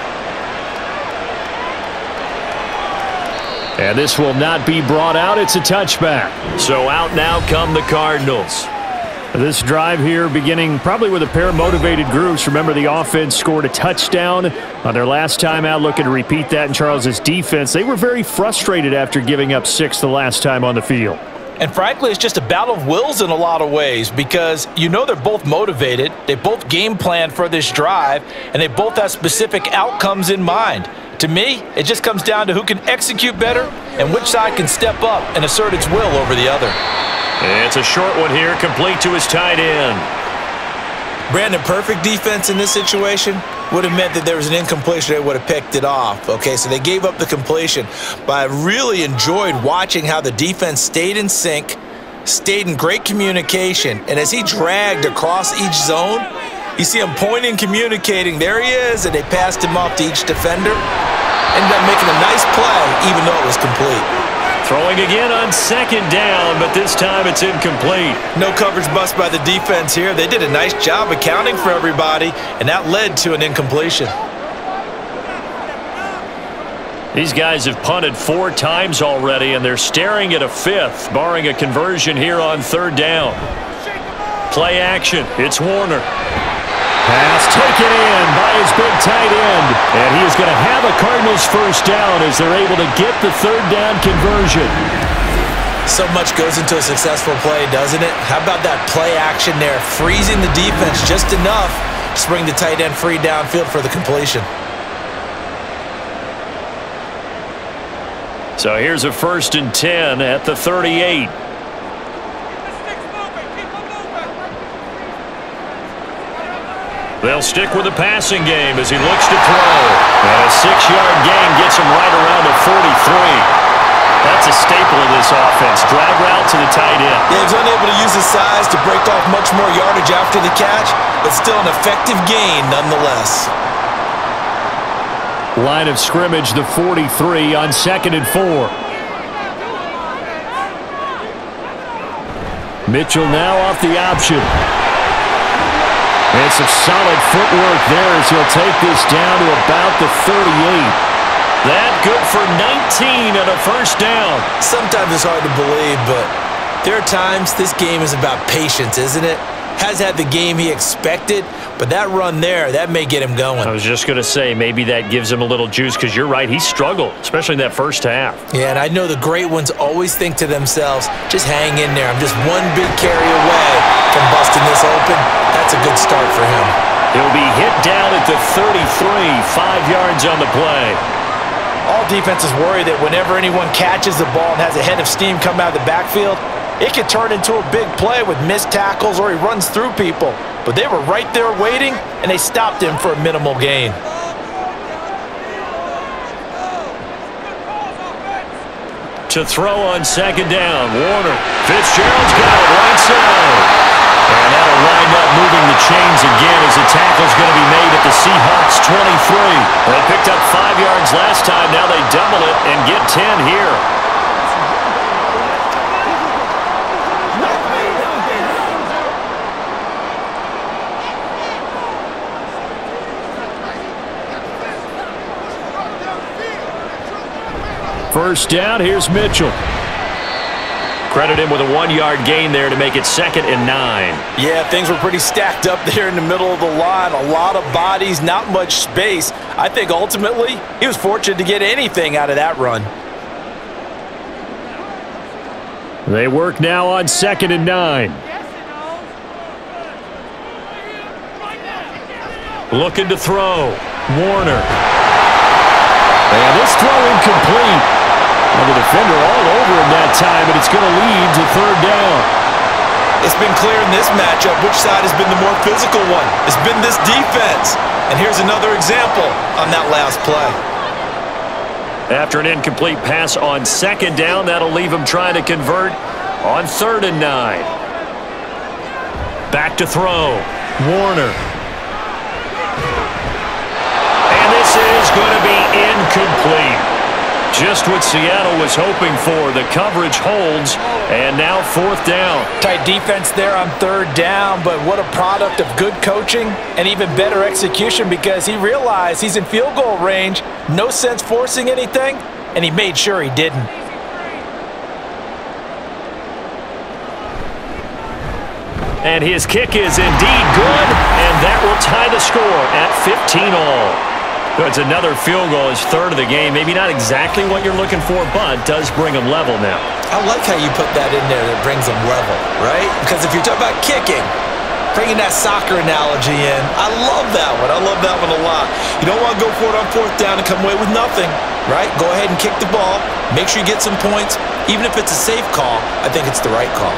And this will not be brought out. It's a touchback. So out now come the Cardinals. This drive here beginning probably with a pair of motivated groups. Remember, the offense scored a touchdown on their last time out. Looking to repeat that in Charles's defense. They were very frustrated after giving up six the last time on the field. And frankly, it's just a battle of wills in a lot of ways because you know they're both motivated. They both game plan for this drive, and they both have specific outcomes in mind. To me, it just comes down to who can execute better and which side can step up and assert its will over the other. It's a short one here, complete to his tight end. Brandon, perfect defense in this situation would have meant that there was an incompletion. They would have picked it off. Okay, so they gave up the completion. But I really enjoyed watching how the defense stayed in sync, stayed in great communication, and as he dragged across each zone, you see him pointing, communicating. There he is, and they passed him off to each defender. Ended up making a nice play, even though it was complete. Throwing again on second down, but this time it's incomplete. No coverage bust by the defense here. They did a nice job accounting for everybody, and that led to an incompletion. These guys have punted four times already, and they're staring at a fifth, barring a conversion here on third down. Play action. It's Warner. Pass taken in by his big tight end. And he is going to have a Cardinals first down as they're able to get the third down conversion. So much goes into a successful play, doesn't it? How about that play action there, freezing the defense just enough to bring the tight end free downfield for the completion. So here's a first and 10 at the 38. They'll stick with the passing game as he looks to throw. And a six-yard gain gets him right around the 43. That's a staple of this offense. Drag route to the tight end. Yeah, he's unable to use his size to break off much more yardage after the catch, but still an effective gain nonetheless. Line of scrimmage, the 43 on second and four. Mitchell now off the option. And some solid footwork there as he'll take this down to about the 38. That good for 19 and a first down. Sometimes it's hard to believe, but there are times this game is about patience, isn't it? Has had the game he expected, but that run there, that may get him going. I was just going to say, maybe that gives him a little juice because you're right, he struggled, especially in that first half. Yeah, and I know the great ones always think to themselves, just hang in there. I'm just one big carry away from busting this open. That's a good start for him. He'll be hit down at the 33, five yards on the play. All defenses worry that whenever anyone catches the ball and has a head of steam come out of the backfield, it could turn into a big play with missed tackles or he runs through people. But they were right there waiting, and they stopped him for a minimal gain. To throw on second down, Warner. Fitzgerald's got it right side. That'll wind up moving the chains again as the tackle's going to be made at the Seahawks 23. They picked up five yards last time. Now they double it and get 10 here. First down, here's Mitchell. Credit him with a one-yard gain there to make it second and nine. Yeah, things were pretty stacked up there in the middle of the line. A lot of bodies, not much space. I think ultimately he was fortunate to get anything out of that run. They work now on second and nine. Looking to throw. Warner. And this throw incomplete. And the defender all over him that time, and it's going to lead to third down. It's been clear in this matchup which side has been the more physical one. It's been this defense. And here's another example on that last play. After an incomplete pass on second down, that'll leave him trying to convert on third and nine. Back to throw. Warner. And this is going to be incomplete. Just what Seattle was hoping for. The coverage holds, and now fourth down. Tight defense there on third down, but what a product of good coaching and even better execution because he realized he's in field goal range, no sense forcing anything, and he made sure he didn't. And his kick is indeed good, and that will tie the score at 15 all. It's another field goal, his third of the game. Maybe not exactly what you're looking for, but does bring him level now. I like how you put that in there that brings him level, right? Because if you're talking about kicking, bringing that soccer analogy in, I love that one. I love that one a lot. You don't want to go for it on fourth down and come away with nothing, right? Go ahead and kick the ball. Make sure you get some points. Even if it's a safe call, I think it's the right call.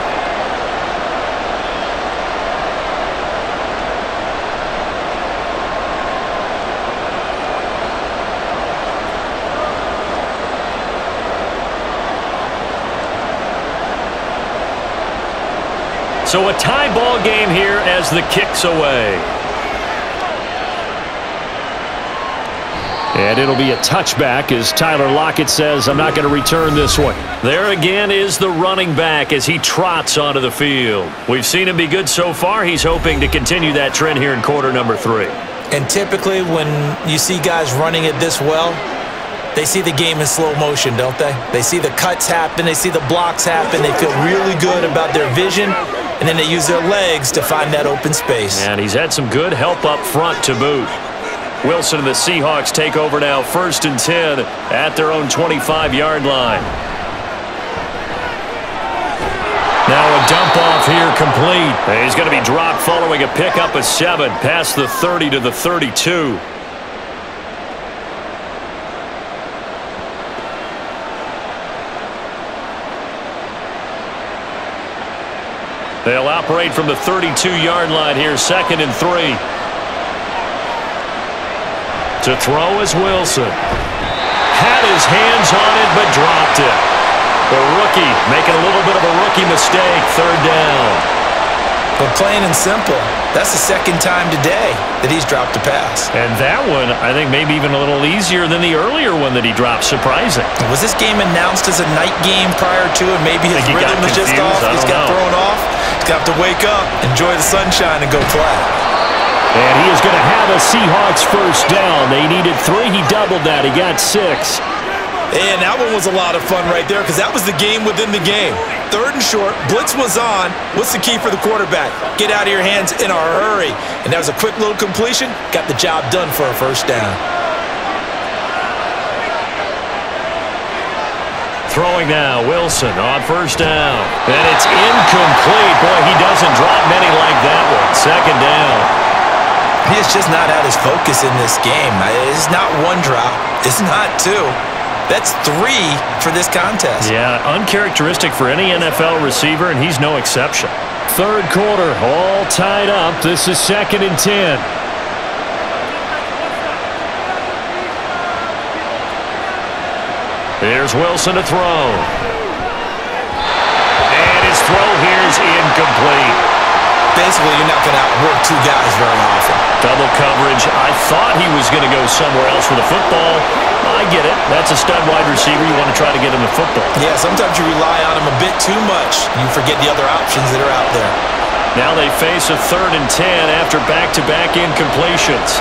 So a tie ball game here as the kick's away. And it'll be a touchback as Tyler Lockett says, I'm not going to return this one. There again is the running back as he trots onto the field. We've seen him be good so far. He's hoping to continue that trend here in quarter number three. And typically when you see guys running it this well, they see the game in slow motion, don't they? They see the cuts happen. They see the blocks happen. They feel really good about their vision and then they use their legs to find that open space. And he's had some good help up front to boot. Wilson and the Seahawks take over now first and 10 at their own 25-yard line. Now a dump off here complete. He's going to be dropped following a pickup of seven past the 30 to the 32. They'll operate from the 32-yard line here, second and three. To throw is Wilson. Had his hands on it, but dropped it. The rookie making a little bit of a rookie mistake, third down. But plain and simple, that's the second time today that he's dropped a pass. And that one, I think, maybe even a little easier than the earlier one that he dropped. Surprising. Was this game announced as a night game prior to it? Maybe his rhythm was just off. He's got know. thrown off. Got to wake up, enjoy the sunshine, and go play. And he is going to have a Seahawks first down. They needed three. He doubled that. He got six. And that one was a lot of fun right there because that was the game within the game. Third and short, blitz was on. What's the key for the quarterback? Get out of your hands in a hurry. And that was a quick little completion. Got the job done for a first down. Throwing now, Wilson on first down. And it's incomplete. Boy, he doesn't drop many like that one. Second down. He is just not had his focus in this game. It's not one drop. It's not two. That's three for this contest. Yeah, uncharacteristic for any NFL receiver, and he's no exception. Third quarter, all tied up. This is second and ten. Here's Wilson to throw. And his throw here is incomplete basically you're not going to outwork two guys very often. Double coverage. I thought he was going to go somewhere else with the football. I get it. That's a stud wide receiver. You want to try to get him the football. Yeah, sometimes you rely on him a bit too much. You forget the other options that are out there. Now they face a third and ten after back-to-back -back incompletions.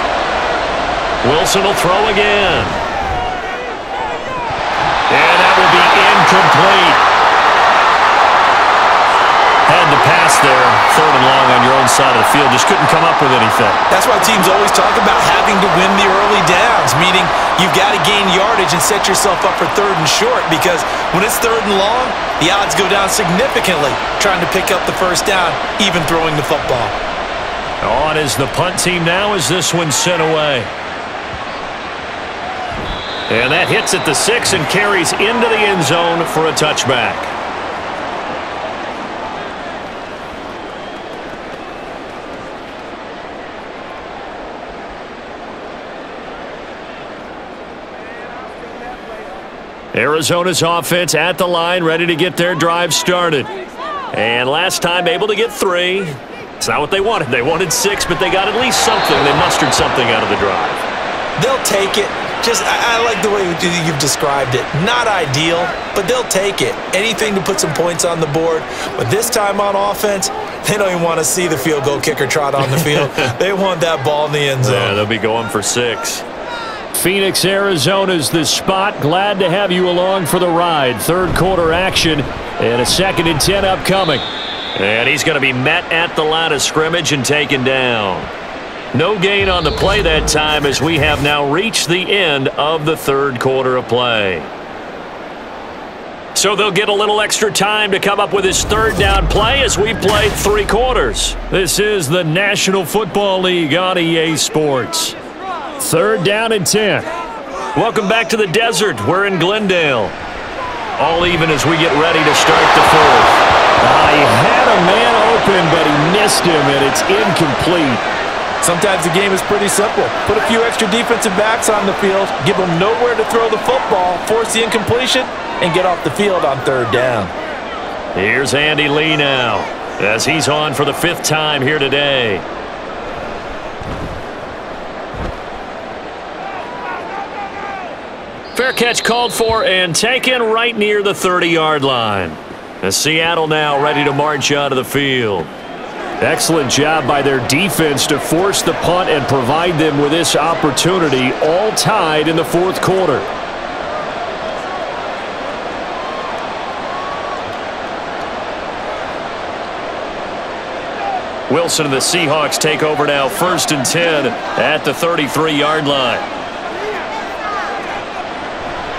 Wilson will throw again. And that will be incomplete Had the pass there, third and long on your own side of the field. Just couldn't come up with anything. That's why teams always talk about having to win the early downs, meaning you've got to gain yardage and set yourself up for third and short because when it's third and long, the odds go down significantly trying to pick up the first down, even throwing the football. On is the punt team now as this one sent away. And that hits at the six and carries into the end zone for a touchback. Arizona's offense at the line, ready to get their drive started. And last time able to get three. It's not what they wanted. They wanted six, but they got at least something. They mustered something out of the drive. They'll take it. Just I, I, like the way you've described it. Not ideal, but they'll take it. Anything to put some points on the board. But this time on offense, they don't even want to see the field goal kicker trot on the field. *laughs* they want that ball in the end zone. Yeah, they'll be going for six. Phoenix, Arizona's the spot. Glad to have you along for the ride. Third quarter action and a second and 10 upcoming. And he's going to be met at the line of scrimmage and taken down. No gain on the play that time as we have now reached the end of the third quarter of play. So they'll get a little extra time to come up with his third down play as we play three quarters. This is the National Football League on EA Sports. Third down and 10. Welcome back to the desert. We're in Glendale. All even as we get ready to start the fourth. Uh, he had a man open, but he missed him, and it's incomplete. Sometimes the game is pretty simple. Put a few extra defensive backs on the field, give them nowhere to throw the football, force the incompletion, and get off the field on third down. Here's Andy Lee now as he's on for the fifth time here today. Fair catch called for and taken right near the 30-yard line. As Seattle now ready to march out of the field. Excellent job by their defense to force the punt and provide them with this opportunity, all tied in the fourth quarter. Wilson and the Seahawks take over now first and 10 at the 33-yard line.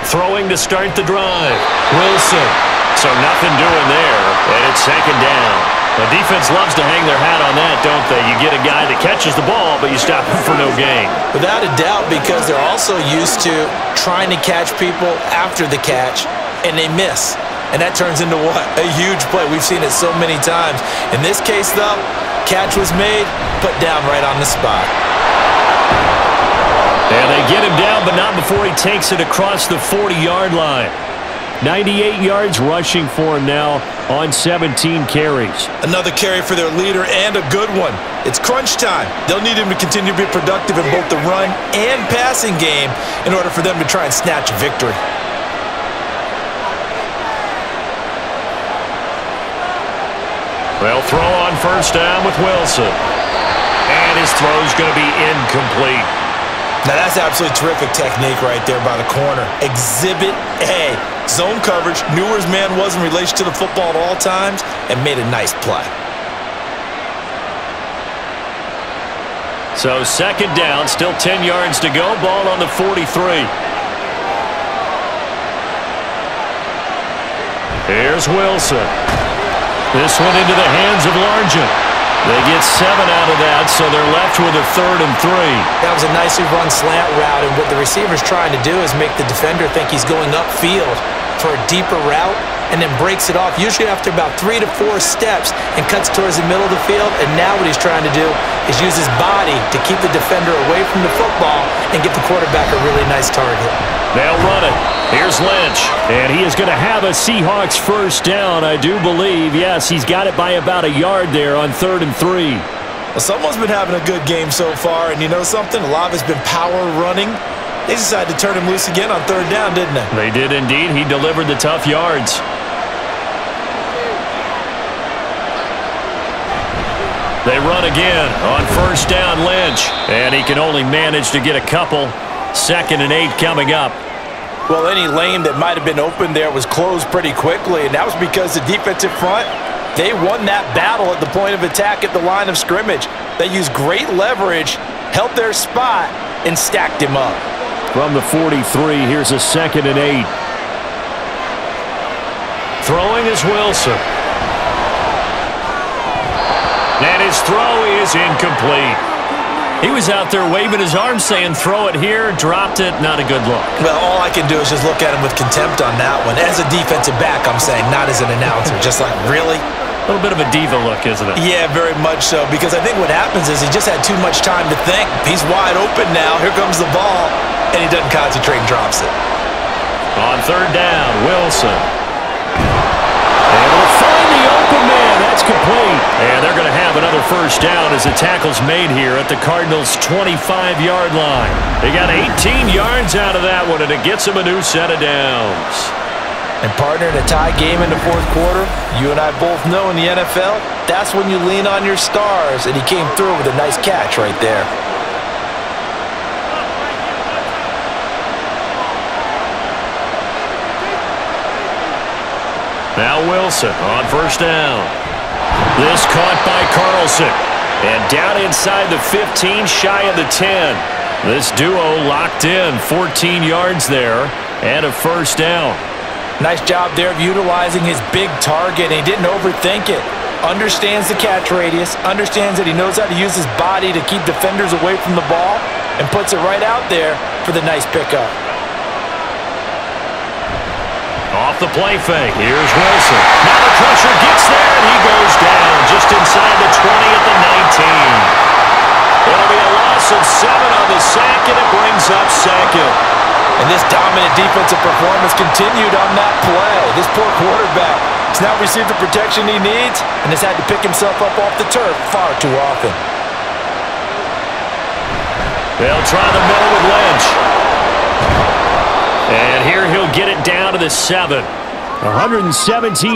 Throwing to start the drive. Wilson. So nothing doing there, and it's second down. The defense loves to hang their hat on that, don't they? You get a guy that catches the ball, but you stop him for no gain. Without a doubt, because they're also used to trying to catch people after the catch, and they miss. And that turns into what? A huge play. We've seen it so many times. In this case, though, catch was made, put down right on the spot. And they get him down, but not before he takes it across the 40-yard line. 98 yards rushing for him now on 17 carries. Another carry for their leader and a good one. It's crunch time. They'll need him to continue to be productive in both the run and passing game in order for them to try and snatch a victory. Well, throw on first down with Wilson. And his throw's going to be incomplete. Now that's absolutely terrific technique right there by the corner. Exhibit A. Zone coverage, knew where his man was in relation to the football at all times, and made a nice play. So second down, still 10 yards to go. Ball on the 43. Here's Wilson. This one into the hands of Largent. They get seven out of that, so they're left with a third and three. That was a nicely run slant route, and what the receiver's trying to do is make the defender think he's going upfield for a deeper route and then breaks it off, usually after about three to four steps and cuts towards the middle of the field. And now what he's trying to do is use his body to keep the defender away from the football and get the quarterback a really nice target. They'll run it. Here's Lynch. And he is going to have a Seahawks first down, I do believe. Yes, he's got it by about a yard there on third and three. Well, someone's been having a good game so far, and you know something? A lot of it's been power running. They decided to turn him loose again on third down, didn't they? They did indeed. He delivered the tough yards. They run again on first down Lynch, and he can only manage to get a couple. Second and eight coming up. Well, any lane that might have been open there was closed pretty quickly, and that was because the defensive front, they won that battle at the point of attack at the line of scrimmage. They used great leverage, held their spot, and stacked him up. From the 43, here's a second and eight. Throwing is Wilson. And his throw is incomplete. He was out there waving his arms saying, throw it here, dropped it, not a good look. Well, all I can do is just look at him with contempt on that one. As a defensive back, I'm saying, not as an announcer. *laughs* Just like, really? A little bit of a diva look, isn't it? Yeah, very much so. Because I think what happens is he just had too much time to think. He's wide open now. Here comes the ball. And he doesn't concentrate and drops it. On third down, Wilson. Able to That's complete. And they're going to have another first down as the tackle's made here at the Cardinals' 25-yard line. They got 18 yards out of that one, and it gets them a new set of downs. And partner, in a tie game in the fourth quarter, you and I both know in the NFL, that's when you lean on your stars, and he came through with a nice catch right there. Now Wilson on first down. This caught by Carlson. And down inside the 15, shy of the 10. This duo locked in 14 yards there and a first down. Nice job there of utilizing his big target. He didn't overthink it. Understands the catch radius, understands that he knows how to use his body to keep defenders away from the ball, and puts it right out there for the nice pickup. Off the play fake. Here's Wilson. Now the pressure gets there, and he goes down just inside the 20 at the 19. It'll be a loss of seven on the sack, and it brings up second. And this dominant defensive performance continued on that play. This poor quarterback has now received the protection he needs and has had to pick himself up off the turf far too often. They'll try the middle with Lynch. And here he'll get it down to the seven. 117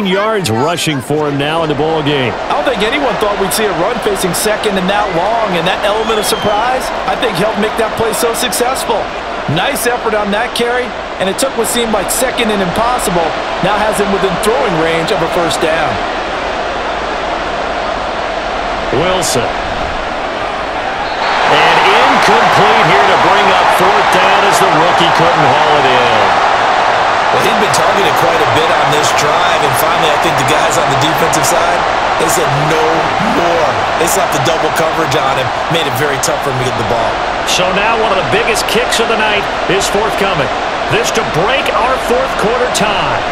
yards rushing for him now in the ball game. I don't think anyone thought we'd see a run facing second and that long, and that element of surprise, I think helped make that play so successful. Nice effort on that carry, and it took what seemed like second and impossible, now has him within throwing range of a first down. Wilson. And incomplete here to bring up fourth down as the rookie couldn't haul it in. Well, he'd been targeted quite a bit on this drive, and finally I think the guys on the defensive side, they said no more. They slapped the double coverage on him, made it very tough for him to get the ball. So now one of the biggest kicks of the night is forthcoming. This to break our fourth quarter tie.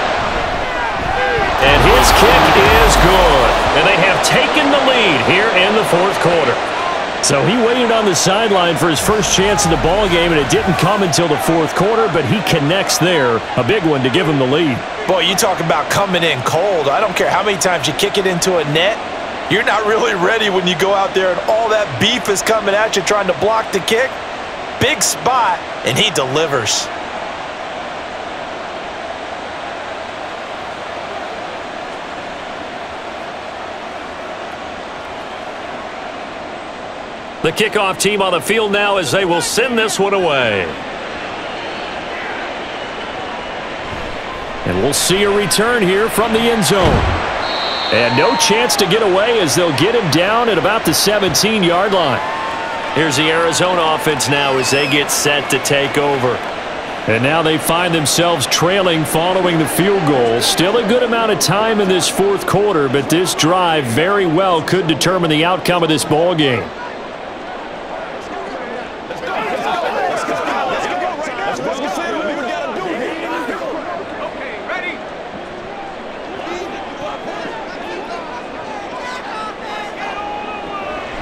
And his kick is good. And they have taken the lead here in the fourth quarter. So he waited on the sideline for his first chance in the ball game, and it didn't come until the fourth quarter, but he connects there. A big one to give him the lead. Boy, you talk about coming in cold. I don't care how many times you kick it into a net. You're not really ready when you go out there and all that beef is coming at you trying to block the kick. Big spot, and he delivers. The kickoff team on the field now as they will send this one away. And we'll see a return here from the end zone. And no chance to get away as they'll get him down at about the 17-yard line. Here's the Arizona offense now as they get set to take over. And now they find themselves trailing following the field goal. Still a good amount of time in this fourth quarter, but this drive very well could determine the outcome of this ball game.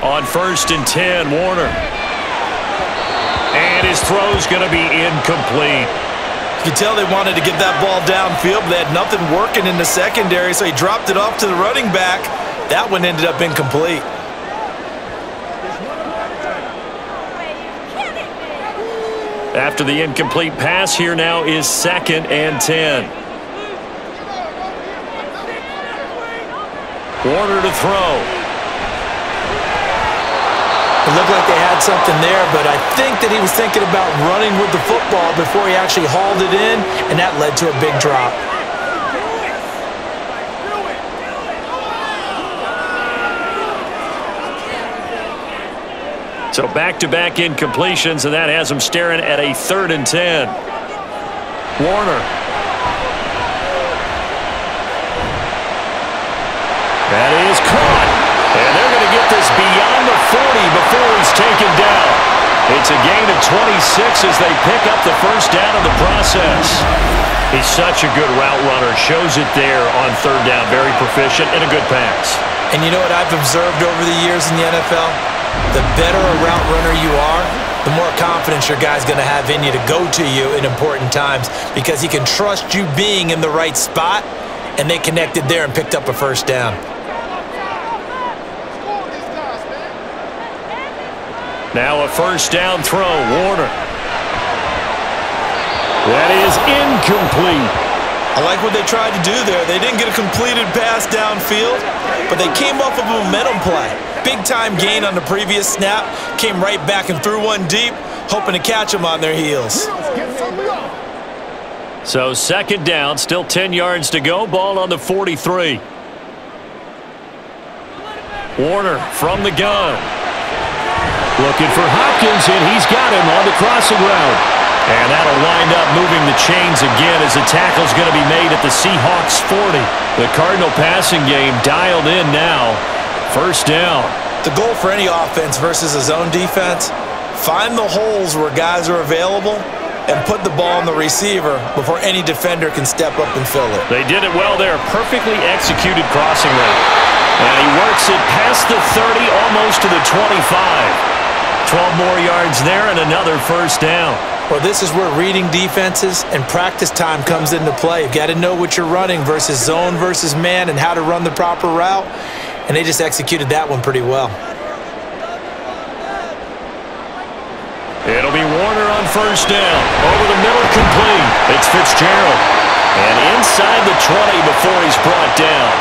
On first and 10, Warner. And his throw's going to be incomplete. You can tell they wanted to get that ball downfield, but they had nothing working in the secondary, so he dropped it off to the running back. That one ended up incomplete. After the incomplete pass, here now is second and 10. Warner to throw. It looked like they had something there, but I think that he was thinking about running with the football before he actually hauled it in, and that led to a big drop. So back-to-back -back incompletions, and that has him staring at a third and 10. Warner. That is caught. And they're going to get this beyond the 40 before he's taken down. It's a gain of 26 as they pick up the first down in the process. He's such a good route runner. Shows it there on third down. Very proficient and a good pass. And you know what I've observed over the years in the NFL? The better a route runner you are, the more confidence your guy's going to have in you to go to you in important times because he can trust you being in the right spot, and they connected there and picked up a first down. Now a first down throw. Warner. That is incomplete. I like what they tried to do there. They didn't get a completed pass downfield, but they came off of a momentum play. Big time gain on the previous snap. Came right back and threw one deep, hoping to catch them on their heels. So second down, still 10 yards to go. Ball on the 43. Warner from the gun. Looking for Hopkins, and he's got him on the crossing route. And that'll wind up moving the chains again as the tackle's going to be made at the Seahawks 40. The Cardinal passing game dialed in now. First down. The goal for any offense versus a zone defense, find the holes where guys are available and put the ball on the receiver before any defender can step up and fill it. They did it well there. Perfectly executed crossing route. And he works it past the 30, almost to the 25. 12 more yards there and another first down. Well, this is where reading defenses and practice time comes into play. You've got to know what you're running versus zone versus man and how to run the proper route. And they just executed that one pretty well. It'll be Warner on first down. Over the middle, complete. It's Fitzgerald. And inside the 20 before he's brought down.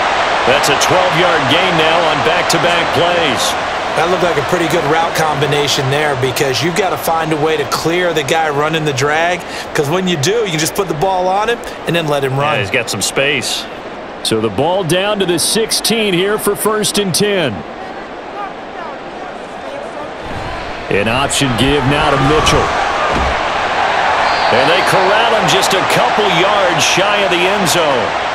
That's a 12-yard gain now on back-to-back -back plays. That looked like a pretty good route combination there because you've got to find a way to clear the guy running the drag because when you do, you can just put the ball on him and then let him run. Yeah, he's got some space. So the ball down to the 16 here for first and 10. An option give now to Mitchell. And they corral him just a couple yards shy of the end zone.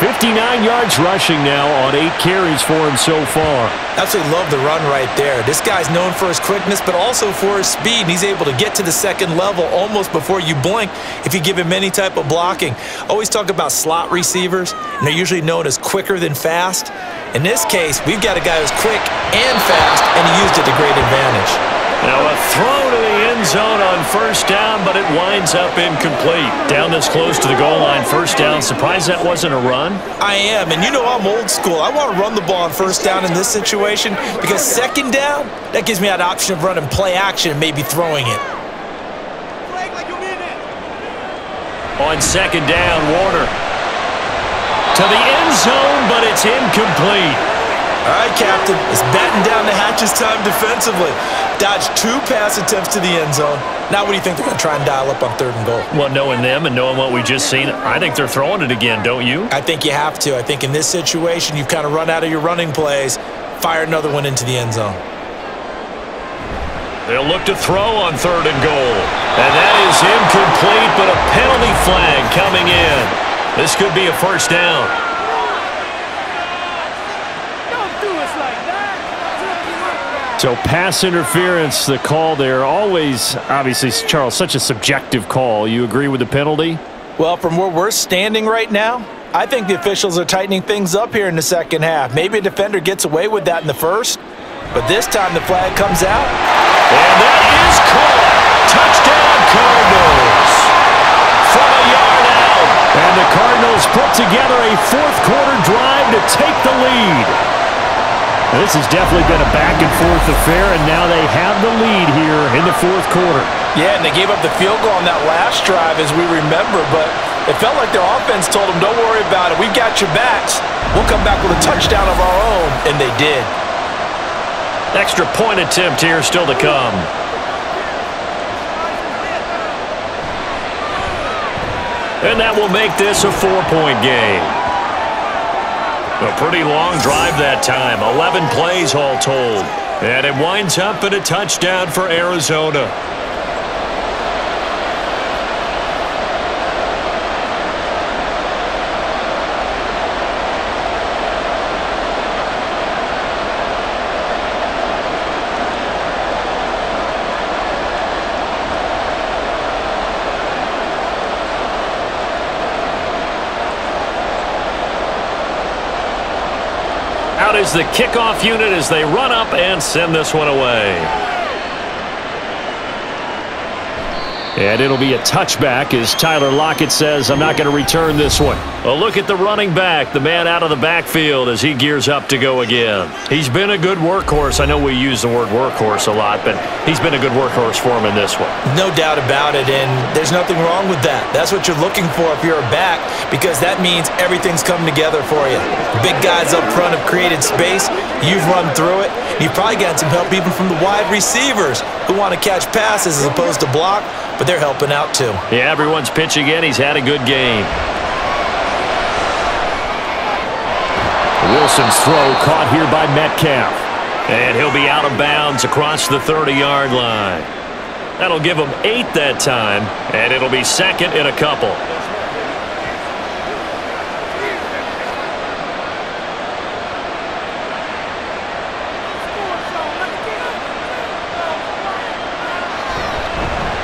59 yards rushing now on eight carries for him so far. Absolutely love the run right there. This guy's known for his quickness, but also for his speed. He's able to get to the second level almost before you blink if you give him any type of blocking. Always talk about slot receivers, and they're usually known as quicker than fast. In this case, we've got a guy who's quick and fast, and he used it to great advantage. Now a throw to the end zone on first down, but it winds up incomplete. Down this close to the goal line, first down. Surprised that wasn't a run? I am, and you know I'm old school. I want to run the ball on first down in this situation because second down, that gives me that option of running play action and maybe throwing it. On second down, Warner. To the end zone, but it's incomplete. All right, Captain. It's batten down the hatches time defensively. Dodged two pass attempts to the end zone. Now what do you think they're going to try and dial up on third and goal? Well, knowing them and knowing what we just seen, I think they're throwing it again, don't you? I think you have to. I think in this situation, you've kind of run out of your running plays. Fire another one into the end zone. They'll look to throw on third and goal. And that is incomplete, but a penalty flag coming in. This could be a first down. So pass interference, the call there, always, obviously, Charles, such a subjective call. You agree with the penalty? Well, from where we're standing right now, I think the officials are tightening things up here in the second half. Maybe a defender gets away with that in the first, but this time the flag comes out. And that is caught. Touchdown Cardinals. From a yard out. And the Cardinals put together a fourth quarter drive to take the lead. This has definitely been a back-and-forth affair, and now they have the lead here in the fourth quarter. Yeah, and they gave up the field goal on that last drive, as we remember, but it felt like their offense told them, don't worry about it. We've got your backs. We'll come back with a touchdown of our own, and they did. Extra point attempt here still to come. And that will make this a four-point game. A pretty long drive that time. 11 plays all told. And it winds up in a touchdown for Arizona. The kickoff unit as they run up and send this one away. And it'll be a touchback as Tyler Lockett says, I'm not going to return this one. A look at the running back, the man out of the backfield as he gears up to go again. He's been a good workhorse. I know we use the word workhorse a lot, but he's been a good workhorse for him in this one. No doubt about it, and there's nothing wrong with that. That's what you're looking for if you're a back because that means everything's coming together for you. Big guys up front have created space. You've run through it. You've probably gotten some help even from the wide receivers who want to catch passes as opposed to block but they're helping out too. Yeah, everyone's pitching in. He's had a good game. Wilson's throw caught here by Metcalf. And he'll be out of bounds across the 30-yard line. That'll give him eight that time, and it'll be second in a couple.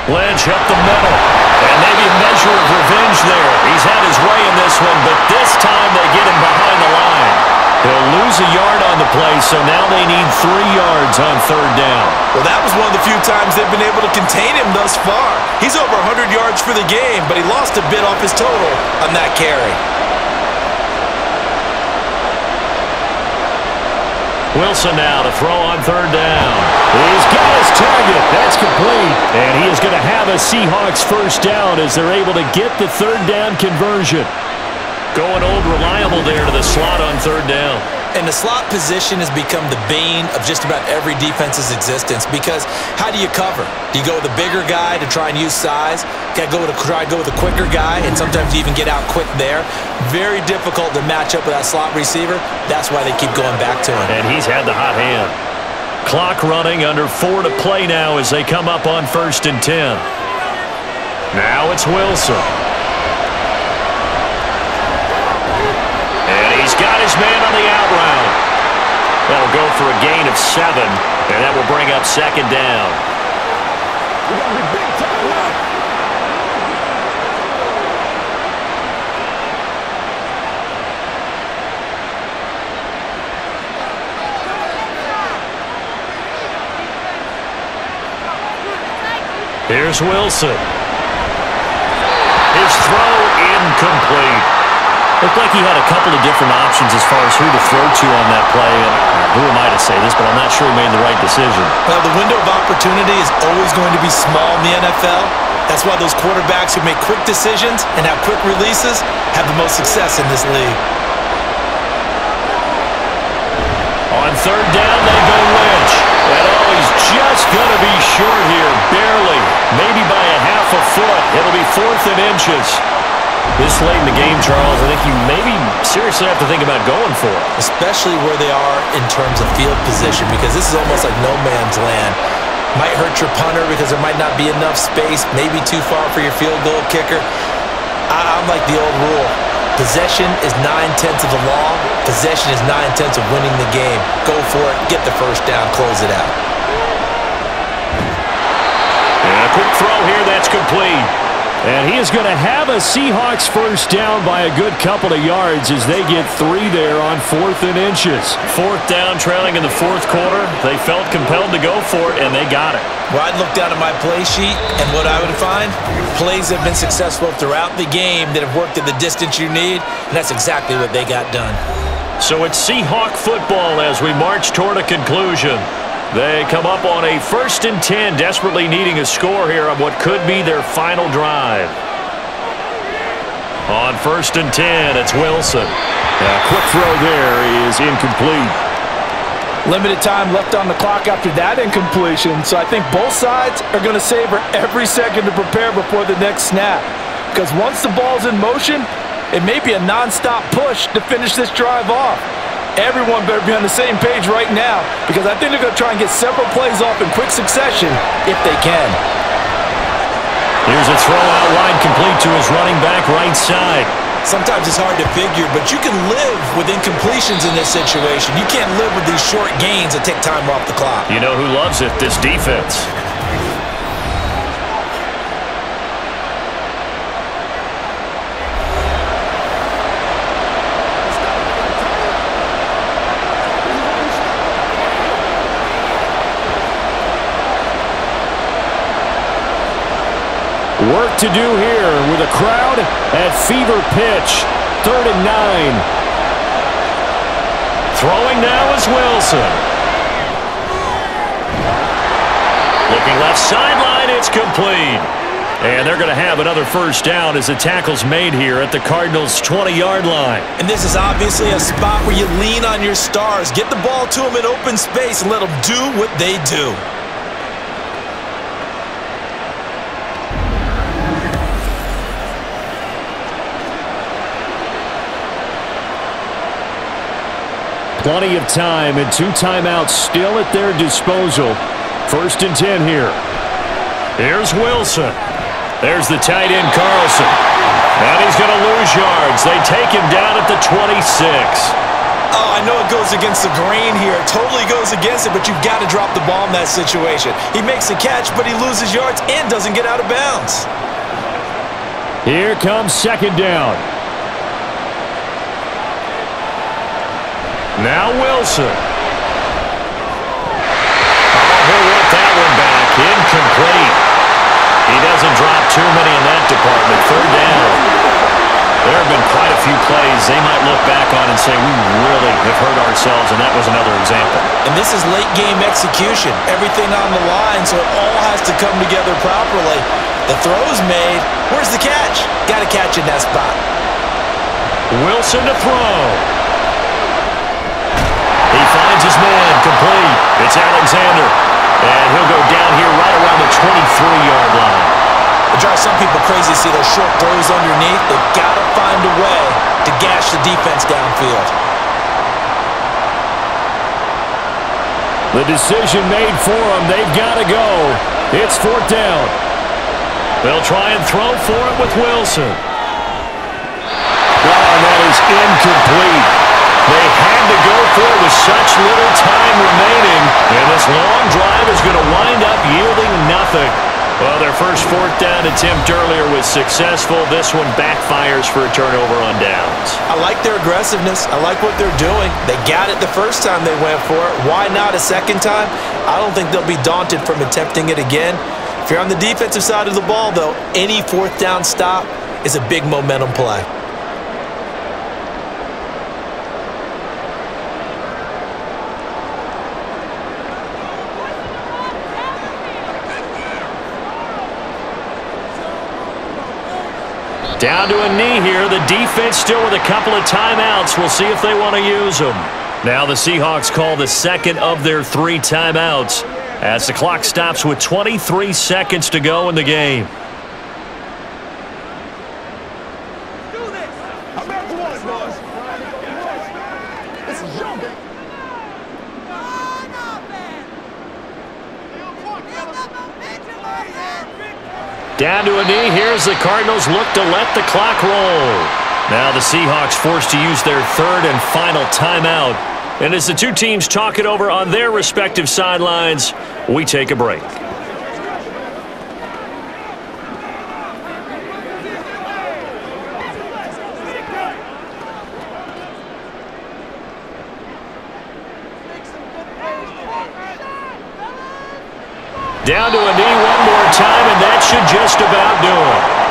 Lynch up the middle. And maybe a measure of revenge there. He's had his way in this one, but this time they get him behind the line. He'll lose a yard on the play, so now they need three yards on third down. Well, that was one of the few times they've been able to contain him thus far. He's over 100 yards for the game, but he lost a bit off his total on that carry. Wilson now to throw on third down. He's got his target. That's complete. And he is going to have a Seahawks first down as they're able to get the third down conversion. Going old reliable there to the slot on third down. And the slot position has become the bane of just about every defense's existence because how do you cover? Do you go with a bigger guy to try and use size? Got to go with a, try to go with a quicker guy, and sometimes you even get out quick there. Very difficult to match up with that slot receiver. That's why they keep going back to him. And he's had the hot hand. Clock running under four to play now as they come up on first and ten. Now it's Wilson. Got his man on the out route. That'll go for a gain of seven, and that will bring up second down. Here's Wilson. His throw incomplete. Looked like he had a couple of different options as far as who to throw to on that play. And who am I to say this, but I'm not sure he made the right decision. Well, the window of opportunity is always going to be small in the NFL. That's why those quarterbacks who make quick decisions and have quick releases have the most success in this league. On third down, they go Lynch. And oh, he's just going to be short here, barely. Maybe by a half a foot. It'll be fourth and inches. This late in the game, Charles, I think you maybe seriously have to think about going for it. Especially where they are in terms of field position because this is almost like no man's land. Might hurt your punter because there might not be enough space, maybe too far for your field goal kicker. I I'm like the old rule. Possession is nine-tenths of the law. Possession is nine-tenths of winning the game. Go for it. Get the first down. Close it out. And a quick throw here. That's complete. And he is going to have a Seahawks first down by a good couple of yards as they get three there on fourth and inches. Fourth down trailing in the fourth quarter. They felt compelled to go for it, and they got it. Well, I'd look down at my play sheet, and what I would find, plays that have been successful throughout the game that have worked at the distance you need, and that's exactly what they got done. So it's Seahawk football as we march toward a conclusion. They come up on a first and 10, desperately needing a score here on what could be their final drive. On first and 10, it's Wilson. A quick throw there is incomplete. Limited time left on the clock after that incompletion, so I think both sides are going to savor every second to prepare before the next snap. Because once the ball's in motion, it may be a nonstop push to finish this drive off. Everyone better be on the same page right now because I think they're going to try and get several plays off in quick succession if they can. Here's a throw out wide complete to his running back right side. Sometimes it's hard to figure, but you can live with incompletions in this situation. You can't live with these short gains that take time off the clock. You know who loves it? This defense. To do here with a crowd at fever pitch. Third and nine. Throwing now is Wilson. Looking left sideline, it's complete. And they're going to have another first down as the tackle's made here at the Cardinals' 20-yard line. And this is obviously a spot where you lean on your stars. Get the ball to them in open space and let them do what they do. Plenty of time and two timeouts still at their disposal. First and 10 here. Here's Wilson. There's the tight end, Carlson. And he's going to lose yards. They take him down at the 26. Oh, I know it goes against the grain here. It totally goes against it, but you've got to drop the ball in that situation. He makes a catch, but he loses yards and doesn't get out of bounds. Here comes second down. Now Wilson. Oh, he'll want that one back. Incomplete. He doesn't drop too many in that department. Third down. There have been quite a few plays they might look back on and say, we really have hurt ourselves, and that was another example. And this is late-game execution. Everything on the line, so it all has to come together properly. The throw's made. Where's the catch? Got to catch in that spot. Wilson to throw. He finds his man, complete. It's Alexander. And he'll go down here right around the 23-yard line. It drives some people crazy to see those short throws underneath. They've got to find a way to gash the defense downfield. The decision made for them. They've got to go. It's fourth down. They'll try and throw for it with Wilson. And that is incomplete. They had to go for it with such little time remaining. And this long drive is going to wind up yielding nothing. Well, their first fourth down attempt earlier was successful. This one backfires for a turnover on downs. I like their aggressiveness. I like what they're doing. They got it the first time they went for it. Why not a second time? I don't think they'll be daunted from attempting it again. If you're on the defensive side of the ball, though, any fourth down stop is a big momentum play. Down to a knee here. The defense still with a couple of timeouts. We'll see if they want to use them. Now the Seahawks call the second of their three timeouts as the clock stops with 23 seconds to go in the game. Down to a knee. Here's the Cardinals look to let the clock roll. Now the Seahawks forced to use their third and final timeout. And as the two teams talk it over on their respective sidelines, we take a break. Down to a knee should just about do it.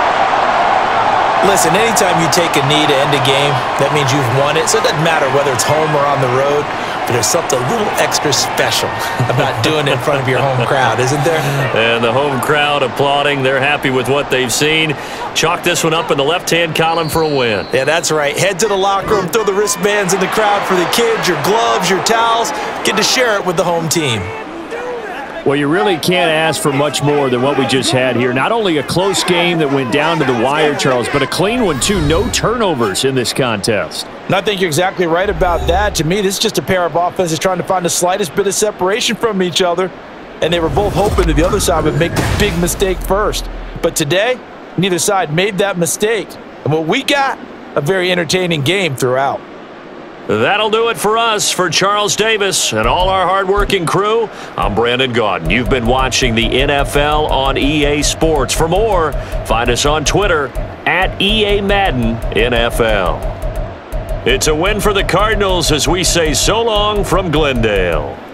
Listen, anytime you take a knee to end a game, that means you've won it. So it doesn't matter whether it's home or on the road, but there's something a little extra special *laughs* about doing it in front of your home crowd, isn't there? And the home crowd applauding. They're happy with what they've seen. Chalk this one up in the left-hand column for a win. Yeah, that's right. Head to the locker room, throw the wristbands in the crowd for the kids, your gloves, your towels. Get to share it with the home team. Well, you really can't ask for much more than what we just had here. Not only a close game that went down to the wire, Charles, but a clean one, too. No turnovers in this contest. And I think you're exactly right about that. To me, this is just a pair of offenses trying to find the slightest bit of separation from each other. And they were both hoping that the other side would make the big mistake first. But today, neither side made that mistake. And what we got, a very entertaining game throughout. That'll do it for us. For Charles Davis and all our hardworking crew, I'm Brandon Gaudin. You've been watching the NFL on EA Sports. For more, find us on Twitter at EA Madden NFL. It's a win for the Cardinals as we say so long from Glendale.